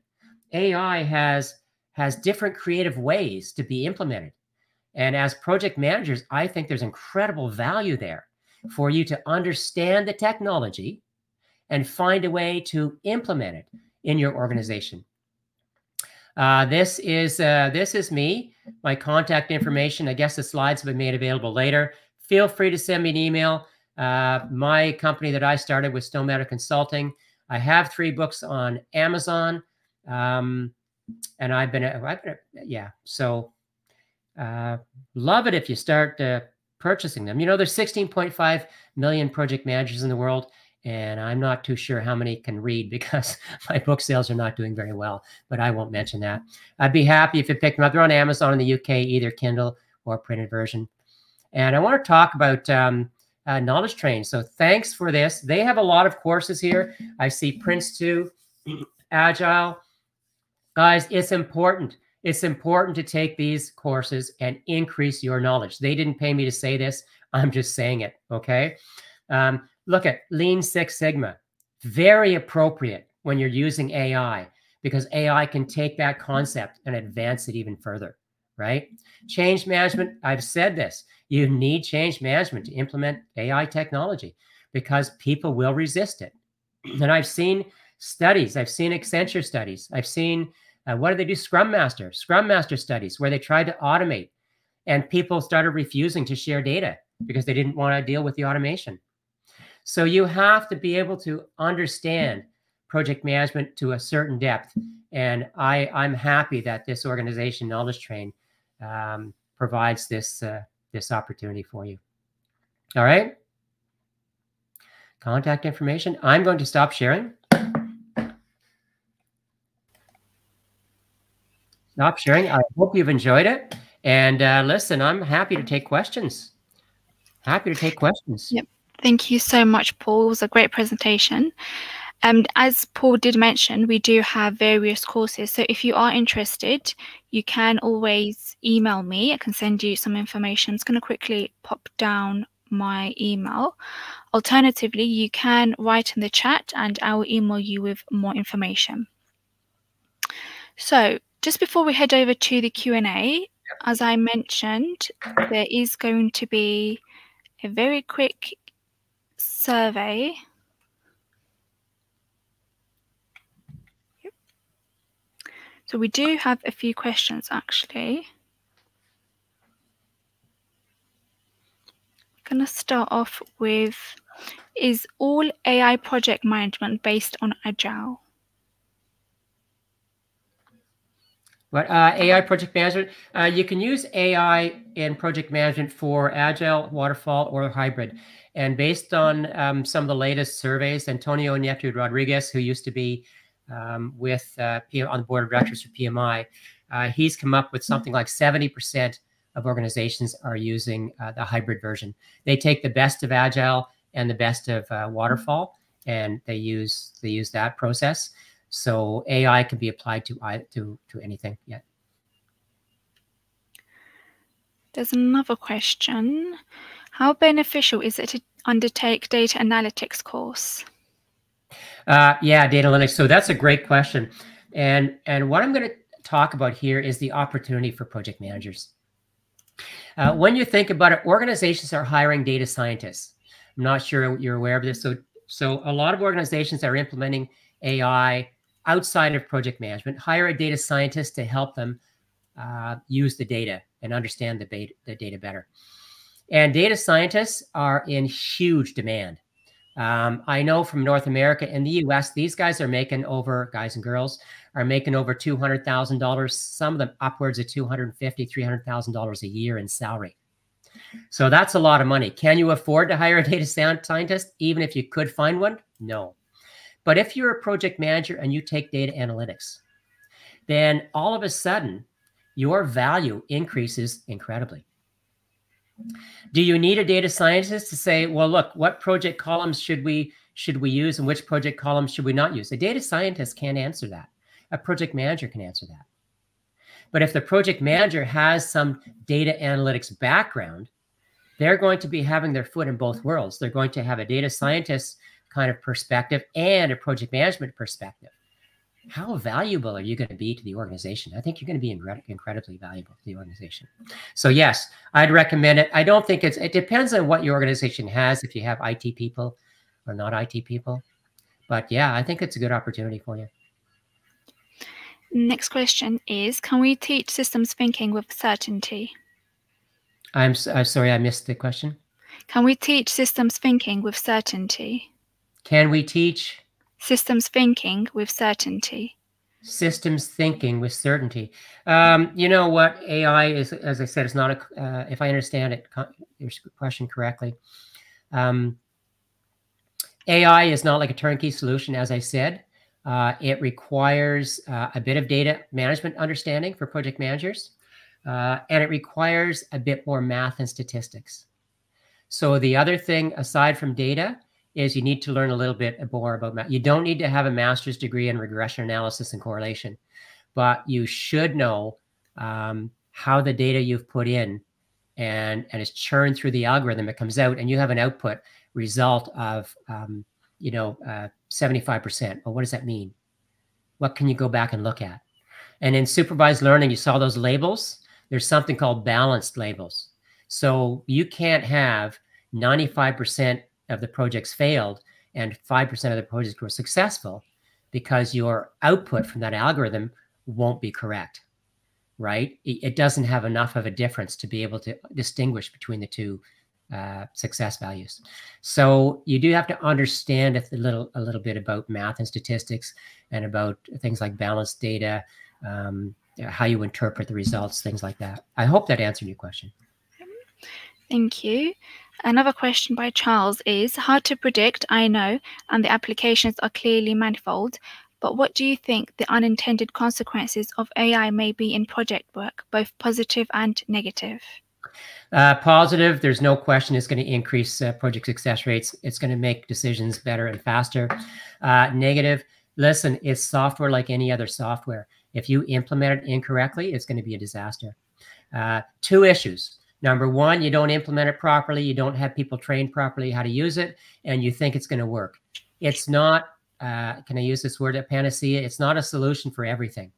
AI has has different creative ways to be implemented. And as project managers, I think there's incredible value there for you to understand the technology and find a way to implement it in your organization. Uh, this is uh, this is me. My contact information. I guess the slides have been made available later. Feel free to send me an email. Uh, my company that I started Stone Mountain Consulting. I have three books on Amazon, um, and I've been, I've been, yeah. So uh, love it if you start uh, purchasing them. You know, there's 16.5 million project managers in the world, and I'm not too sure how many can read because my book sales are not doing very well. But I won't mention that. I'd be happy if you picked them up. They're on Amazon in the UK, either Kindle or printed version. And I want to talk about um, uh, Knowledge Train. So thanks for this. They have a lot of courses here. I see Prince2, Agile. Guys, it's important. It's important to take these courses and increase your knowledge. They didn't pay me to say this. I'm just saying it. Okay. Um, look at Lean Six Sigma. Very appropriate when you're using AI because AI can take that concept and advance it even further right? Change management, I've said this, you need change management to implement AI technology because people will resist it. And I've seen studies, I've seen Accenture studies, I've seen uh, what do they do? Scrum Master, Scrum Master studies where they tried to automate and people started refusing to share data because they didn't want to deal with the automation. So you have to be able to understand project management to a certain depth. And I, I'm happy that this organization, Knowledge Train, um, provides this uh, this opportunity for you. All right. Contact information. I'm going to stop sharing. Stop sharing. I hope you've enjoyed it. And uh, listen, I'm happy to take questions. Happy to take questions. Yep. Thank you so much, Paul. It was a great presentation. Um, as Paul did mention, we do have various courses. So if you are interested, you can always email me. I can send you some information. I'm just going to quickly pop down my email. Alternatively, you can write in the chat and I will email you with more information. So just before we head over to the Q&A, as I mentioned, there is going to be a very quick survey. So we do have a few questions actually. I'm going to start off with, is all AI project management based on Agile? But uh, AI project management, uh, you can use AI in project management for agile, waterfall, or hybrid. And based on um, some of the latest surveys, Antonio Nieto Rodriguez, who used to be um, with uh, on the board of directors for PMI, uh, he's come up with something like 70% of organizations are using uh, the hybrid version. They take the best of agile and the best of uh, waterfall, and they use they use that process. So AI can be applied to to to anything. Yeah. There's another question. How beneficial is it to undertake data analytics course? Uh, yeah, data analytics. So that's a great question. And and what I'm going to talk about here is the opportunity for project managers. Uh, when you think about it, organizations are hiring data scientists. I'm not sure you're aware of this. So so a lot of organizations are implementing AI outside of project management, hire a data scientist to help them uh, use the data and understand the, beta, the data better. And data scientists are in huge demand. Um, I know from North America and the US, these guys are making over, guys and girls, are making over $200,000, some of them upwards of $250,000, $300,000 a year in salary. So that's a lot of money. Can you afford to hire a data scientist, even if you could find one? No. But if you're a project manager and you take data analytics, then all of a sudden your value increases incredibly. Do you need a data scientist to say, well, look, what project columns should we should we use and which project columns should we not use? A data scientist can't answer that. A project manager can answer that. But if the project manager has some data analytics background, they're going to be having their foot in both worlds. They're going to have a data scientist kind of perspective and a project management perspective, how valuable are you going to be to the organization? I think you're going to be incredibly valuable to the organization. So yes, I'd recommend it. I don't think it's, it depends on what your organization has, if you have IT people or not IT people. But yeah, I think it's a good opportunity for you. Next question is, can we teach systems thinking with certainty? I'm, I'm sorry, I missed the question. Can we teach systems thinking with certainty? Can we teach systems thinking with certainty? Systems thinking with certainty. Um, you know what AI is, as I said, it's not a. Uh, if I understand it, your question correctly, um, AI is not like a turnkey solution. As I said, uh, it requires uh, a bit of data management understanding for project managers, uh, and it requires a bit more math and statistics. So the other thing, aside from data, is you need to learn a little bit more about math. You don't need to have a master's degree in regression analysis and correlation, but you should know um, how the data you've put in and and it's churned through the algorithm. It comes out and you have an output result of um, you know uh, 75%. Well, what does that mean? What can you go back and look at? And in supervised learning, you saw those labels. There's something called balanced labels. So you can't have 95% of the projects failed and 5% of the projects were successful because your output from that algorithm won't be correct, right? It, doesn't have enough of a difference to be able to distinguish between the two uh, success values. So you do have to understand a little, a little bit about math and statistics and about things like balanced data, um, how you interpret the results, things like that. I hope that answered your question. Thank you. Another question by Charles is hard to predict, I know, and the applications are clearly manifold. But what do you think the unintended consequences of AI may be in project work, both positive and negative? Uh, positive, there's no question it's going to increase uh, project success rates. It's going to make decisions better and faster. Uh, negative, listen, it's software like any other software. If you implement it incorrectly, it's going to be a disaster. Uh, two issues. Number one, you don't implement it properly. You don't have people trained properly how to use it, and you think it's going to work. It's not, uh, can I use this word, a panacea? It's not a solution for everything,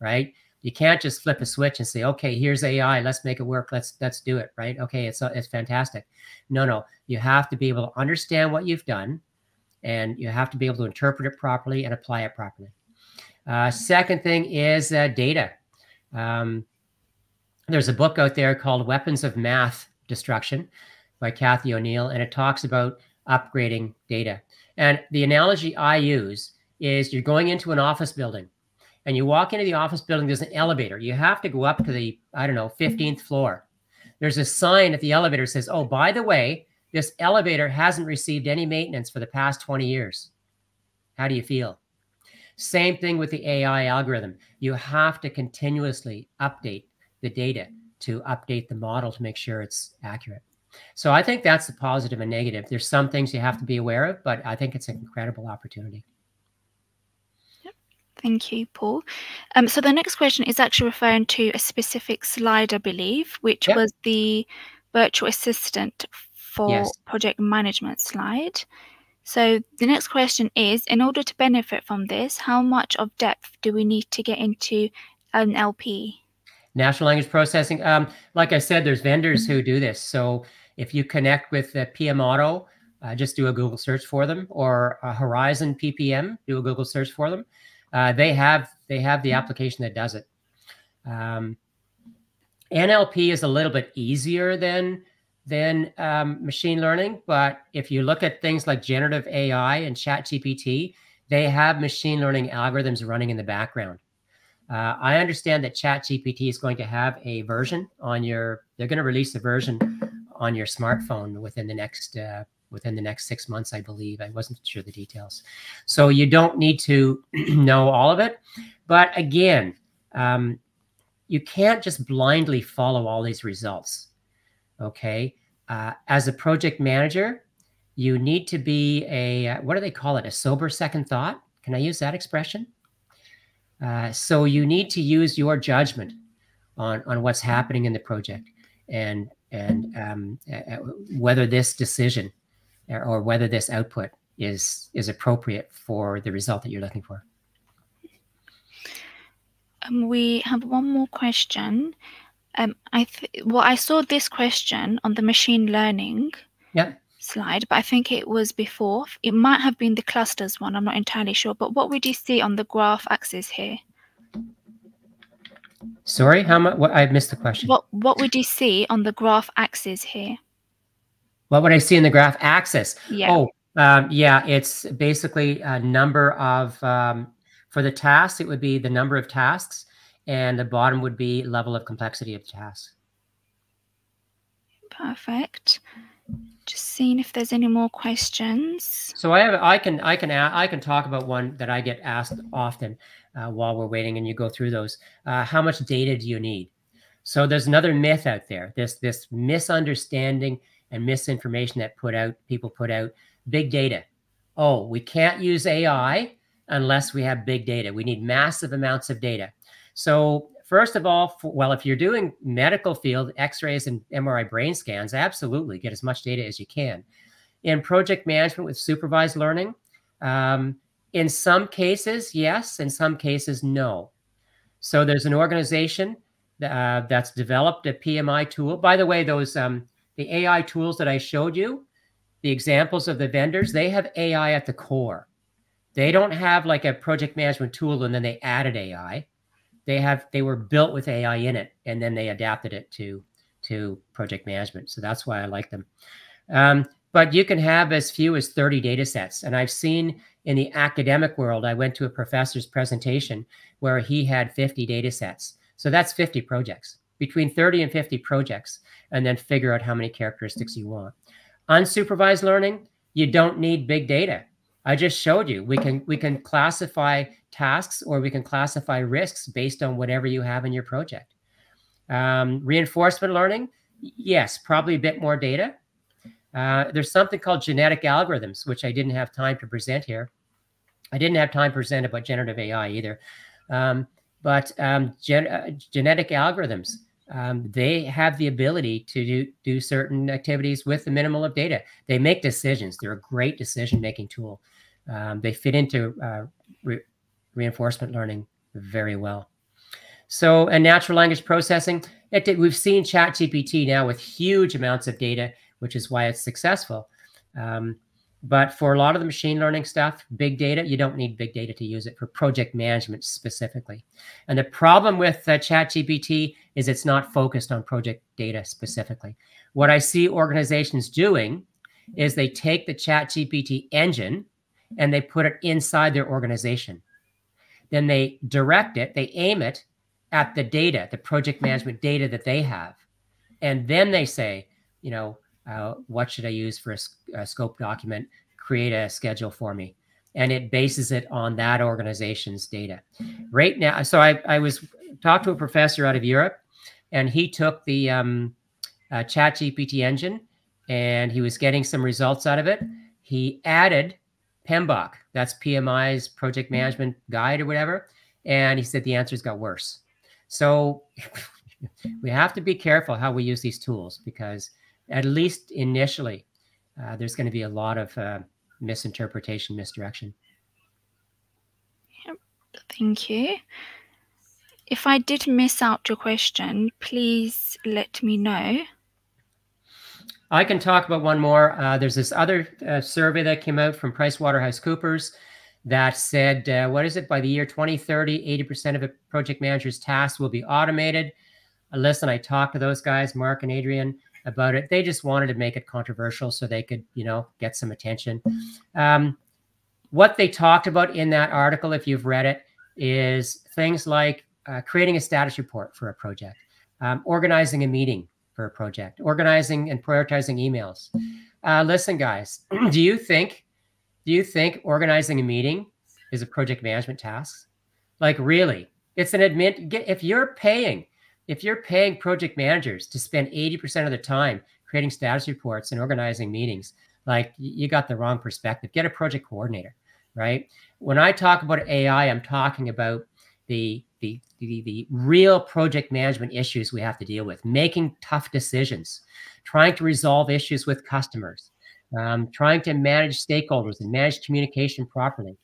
right? You can't just flip a switch and say, okay, here's AI, let's make it work. Let's let's do it, right? Okay, it's it's fantastic. No, no, you have to be able to understand what you've done, and you have to be able to interpret it properly and apply it properly. Uh, second thing is uh, data. Um, there's a book out there called Weapons of Math Destruction by Cathy O'Neil, and it talks about upgrading data. And the analogy I use is you're going into an office building and you walk into the office building, there's an elevator. You have to go up to the, I don't know, 15th floor. There's a sign at the elevator says, oh, by the way, this elevator hasn't received any maintenance for the past 20 years. How do you feel? Same thing with the AI algorithm. You have to continuously update the data to update the model to make sure it's accurate. So I think that's the positive and negative. There's some things you have to be aware of, but I think it's an incredible opportunity. Thank you, Paul. Um, so the next question is actually referring to a specific slide, I believe, which yep. was the virtual assistant for yes. project management slide. So the next question is, in order to benefit from this, how much of depth do we need to get into NLP? Natural language processing. Um, like I said, there's vendors who do this. So if you connect with the PMOtto, uh, just do a Google search for them, or Horizon PPM, do a Google search for them uh, they have they have the application that does it. Um, NLP is a little bit easier than than um, machine learning, but if you look at things like generative AI and ChatGPT, they have machine learning algorithms running in the background. Uh, I understand that ChatGPT is going to have a version on your. They're going to release a version on your smartphone within the next uh, within the next six months, I believe. I wasn't sure the details. So you don't need to know all of it. But again, um, you can't just blindly follow all these results. Okay. Uh, as a project manager, you need to be a, what do they call it? A sober second thought. Can I use that expression? Uh, so you need to use your judgment on, on what's happening in the project and and um, uh, whether this decision or whether this output is is appropriate for the result that you're looking for. Um, we have one more question. Um, I well, I saw this question on the machine learning yeah. Slide, but I think it was before. It might have been the clusters one. I'm not entirely sure. But what would you see on the graph axis here? Sorry, how much? What I missed the question. What What would you see on the graph axis here? What would I see in the graph axis? Yeah. Oh, um, yeah, it's basically a number of, um, for the tasks, it would be the number of tasks, and the bottom would be level of complexity of the task. Perfect. Just seeing if there's any more questions. So I have, I can, I can, I can talk about one that I get asked often uh, while we're waiting, and you go through those. Uh, how much data do you need? So there's another myth out there. This this misunderstanding and misinformation that put out people put out big data. Oh, we can't use AI unless we have big data. We need massive amounts of data. So first of all, for, well, if you're doing medical field X-rays and MRI brain scans, absolutely get as much data as you can. In project management with supervised learning, um, in some cases, yes. In some cases, no. So there's an organization uh, that's developed a PMI tool. By the way, those um, the AI tools that I showed you, the examples of the vendors, they have AI at the core. They don't have like a project management tool and then they added AI. They have they were built with AI in it and then they adapted it to to project management. So that's why I like them. Um, but you can have as few as 30 data sets. And I've seen in the academic world, I went to a professor's presentation where he had 50 data sets. So that's 50 projects between 30 and 50 projects and then figure out how many characteristics you want. Unsupervised learning, you don't need big data. I just showed you we can we can classify tasks or we can classify risks based on whatever you have in your project. Um, reinforcement learning, yes, probably a bit more data. Uh, there's something called genetic algorithms, which I didn't have time to present here. I didn't have time to present about generative AI either. Um, but um, gen uh, genetic algorithms, um, they have the ability to do, do certain activities with the minimal of data. They make decisions. They're a great decision-making tool. Um, they fit into uh, reinforcement learning very well. So, and natural language processing, it, we've seen ChatGPT now with huge amounts of data, which is why it's successful. Um, but for a lot of the machine learning stuff, big data, you don't need big data to use it for project management specifically. And the problem with uh, ChatGPT is it's not focused on project data specifically. What I see organizations doing is they take the ChatGPT engine and they put it inside their organization. Then they direct it, they aim it at the data, the project management data that they have. And then they say, you know, uh, what should I use for a, a, scope document? Create a schedule for me. And it bases it on that organization's data. Right now, so I, I was talked to a professor out of Europe, and he took the um, uh, Chat GPT engine, and he was getting some results out of it. He added PMBOK, that's PMI's project management guide or whatever, and he said the answers got worse. So we have to be careful how we use these tools because at least initially, uh, there's going to be a lot of uh, misinterpretation, misdirection. Yep. Thank you. If I did miss out your question, please let me know. I can talk about one more. Uh, there's this other uh, survey that came out from PricewaterhouseCoopers that said, uh, what is it, by the year 2030, 80% of a project manager's tasks will be automated. Uh, listen, I talked to those guys, Mark and Adrian about it. They just wanted to make it controversial so they could, you know, get some attention. Um, what they talked about in that article, if you've read it, is things like uh, creating a status report for a project, um, organizing a meeting for a project, organizing and prioritizing emails. Uh, listen, guys, do you think do you think organizing a meeting is a project management task? Like really, it's an admit. If you're paying if you're paying project managers to spend 80% of their time creating status reports and organizing meetings, like you got the wrong perspective. Get a project coordinator, right? When I talk about AI, I'm talking about the the, the, real project management issues we have to deal with, making tough decisions, trying to resolve issues with customers, um, trying to manage stakeholders and manage communication properly,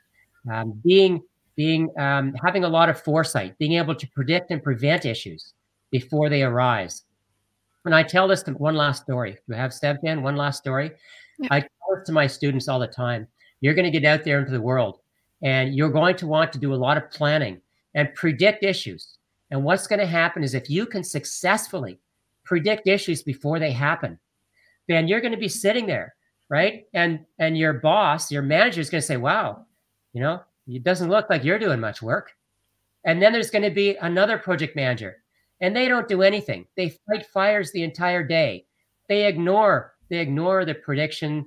um, being being um, having a lot of foresight, being able to predict and prevent issues, before they arise. And I tell this to one last story. Do I have Sevjan? One last story. Yeah. I tell this to my students all the time. You're going to get out there into the world and you're going to want to do a lot of planning and predict issues. And what's going to happen is if you can successfully predict issues before they happen, then you're going to be sitting there, right? And and your boss, your manager is going to say, "Wow, you know, it doesn't look like you're doing much work." And then there's going to be another project manager and they don't do anything. They fight fires the entire day. They ignore they ignore the prediction,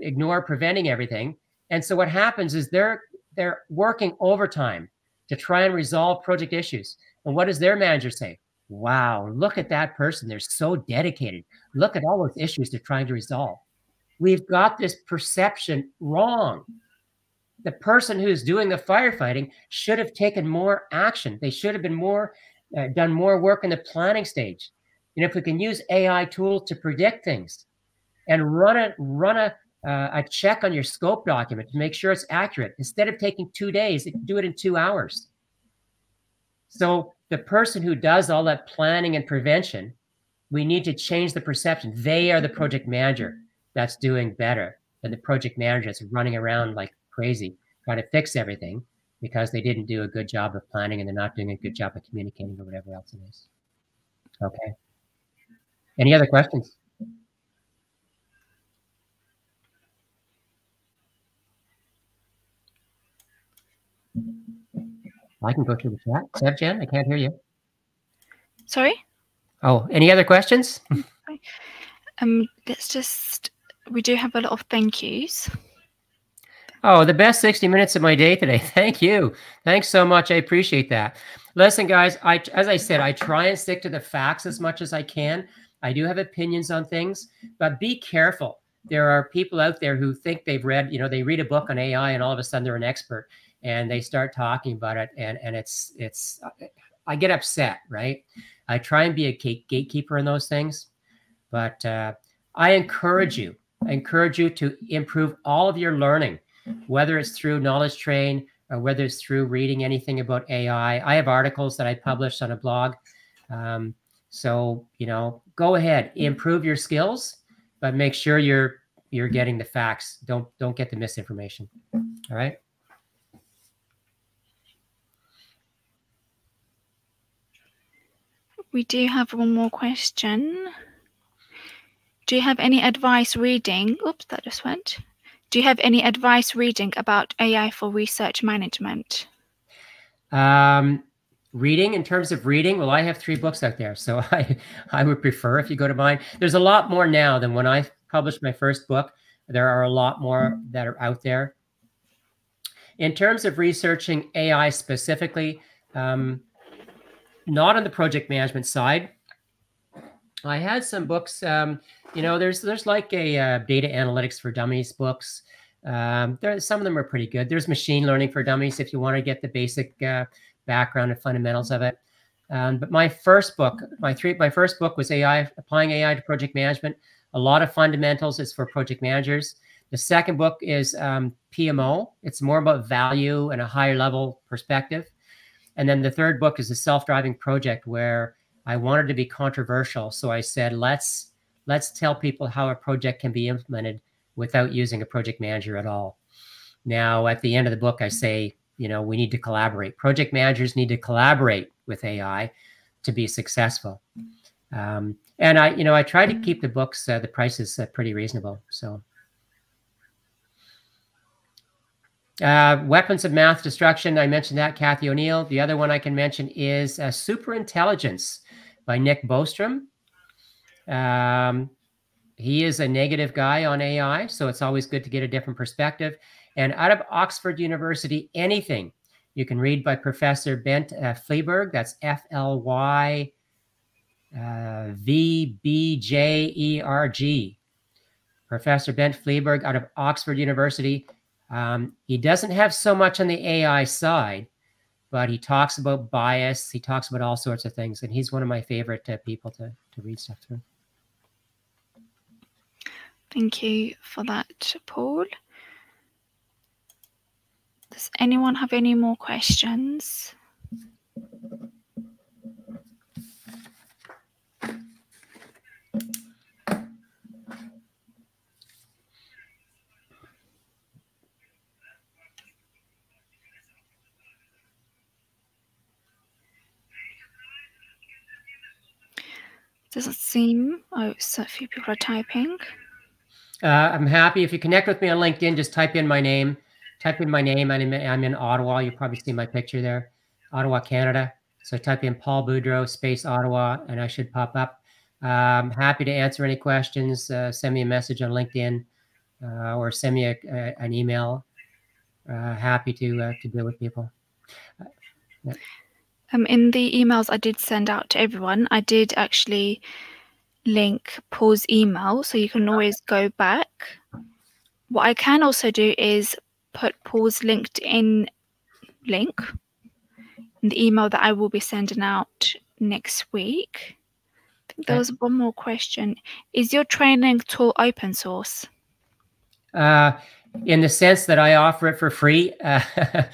ignore preventing everything. And so what happens is they're they're working overtime to try and resolve project issues. And what does their manager say? Wow, look at that person. They're so dedicated. Look at all those issues they're trying to resolve. We've got this perception wrong. The person who's doing the firefighting should have taken more action. They should have been more uh, done more work in the planning stage. And if we can use AI tools to predict things and run a run a uh, a check on your scope document to make sure it's accurate, instead of taking two days, do it in two hours. So the person who does all that planning and prevention, we need to change the perception. They are the project manager that's doing better than the project manager that's running around like crazy trying to fix everything because they didn't do a good job of planning and they're not doing a good job of communicating or whatever else it is. Okay. Any other questions? I can go through the chat. Sevjan, I can't hear you. Sorry? Oh, any other questions? um, let's just, we do have a lot of thank yous. Oh, the best 60 minutes of my day today. Thank you. Thanks so much. I appreciate that. Listen, guys, I as I said, I try and stick to the facts as much as I can. I do have opinions on things, but be careful. There are people out there who think they've read, you know, they read a book on AI and all of a sudden they're an expert and they start talking about it and and it's it's I get upset, right? I try and be a gatekeeper in those things, but uh, I encourage you. I encourage you to improve all of your learning, whether it's through Knowledge Train or whether it's through reading anything about AI. I have articles that I publish on a blog. Um, so you know, go ahead, improve your skills, but make sure you're you're getting the facts. Don't don't get the misinformation. All right. We do have one more question. Do you have any advice reading? Oops, that just went. Do you have any advice reading about AI for research management? Um, reading in terms of reading, well, I have three books out there, so I I would prefer if you go to mine. There's a lot more now than when I published my first book. There are a lot more that are out there. In terms of researching AI specifically, um, not on the project management side. I had some books. Um, you know, there's there's like a uh, data analytics for dummies books. Um, there, some of them are pretty good. There's machine learning for dummies if you want to get the basic uh, background and fundamentals of it. Um, but my first book, my three, my first book was AI, applying AI to project management. A lot of fundamentals is for project managers. The second book is um, PMO. It's more about value and a higher level perspective. And then the third book is a self-driving project where I wanted to be controversial. So I said, let's let's tell people how a project can be implemented without using a project manager at all. Now, at the end of the book, I say, you know, we need to collaborate. Project managers need to collaborate with AI to be successful. Um, and I, you know, I try to keep the books, uh, the prices uh, pretty reasonable. So Uh, Weapons of Math Destruction, I mentioned that, Cathy O'Neil. The other one I can mention is uh, Superintelligence by Nick Bostrom. Um, he is a negative guy on AI, so it's always good to get a different perspective. And out of Oxford University, anything you can read by Professor Bent uh. That's F L Y uh, V B J E R G. Professor Bent Flyvbjerg out of Oxford University. Um, he doesn't have so much on the AI side, but he talks about bias. He talks about all sorts of things, and he's one of my favorite uh, people to to read stuff through. Thank you for that, Paul. Does anyone have any more questions? Doesn't seem. Oh, so a few people are typing. Uh, I'm happy if you connect with me on LinkedIn. Just type in my name. Type in my name. I'm in, I'm in Ottawa. You probably see my picture there, Ottawa, Canada. So type in Paul Boudreau space Ottawa, and I should pop up. Uh, I'm happy to answer any questions. Uh, send me a message on LinkedIn, uh, or send me a, a, an email. Uh, happy to uh, to deal with people. Yeah. Um, in the emails I did send out to everyone, I did actually link Paul's email, so you can always go back. What I can also do is put Paul's LinkedIn link in the email that I will be sending out next week. I think there was one more question. Is your training tool open source? Uh, in the sense that I offer it for free. Uh,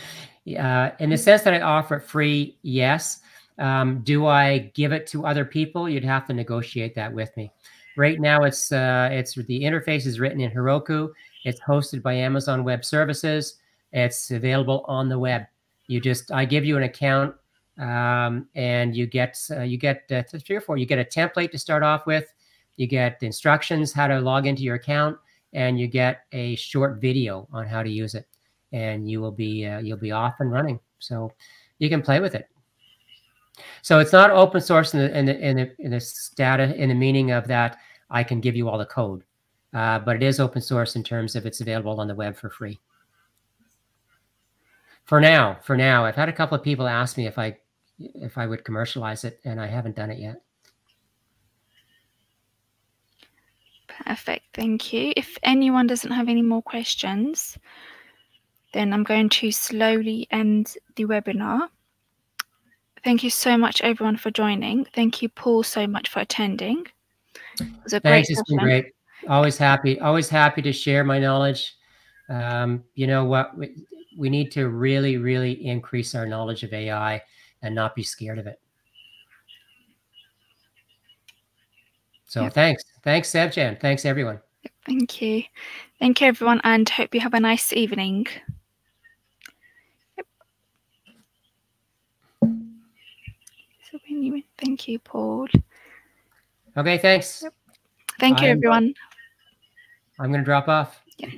Uh, in the sense that I offer it free, yes. Um, do I give it to other people? You'd have to negotiate that with me. Right now, it's uh, it's the interface is written in Heroku. It's hosted by Amazon Web Services. It's available on the web. You just I give you an account, um, and you get uh, you get uh, three or four. You get a template to start off with. You get instructions how to log into your account, and you get a short video on how to use it and you will be uh, you'll be off and running. So you can play with it. So it's not open source in the in the in the, in the data in the meaning of that I can give you all the code, uh, but it is open source in terms of it's available on the web for free. For now, for now, I've had a couple of people ask me if I if I would commercialize it, and I haven't done it yet. Perfect. Thank you. If anyone doesn't have any more questions, then I'm going to slowly end the webinar. Thank you so much, everyone, for joining. Thank you, Paul, so much for attending. It was a Thanks. great It's been great. Always happy. Always happy to share my knowledge. Um, you know what? We, we need to really, really increase our knowledge of AI and not be scared of it. So Yep. thanks. Thanks, Sevjan. Thanks, everyone. Thank you. Thank you, everyone, and hope you have a nice evening. You, thank you, Paul. Okay, thanks. Thank you, I'm- everyone. I'm going to drop off. Yeah.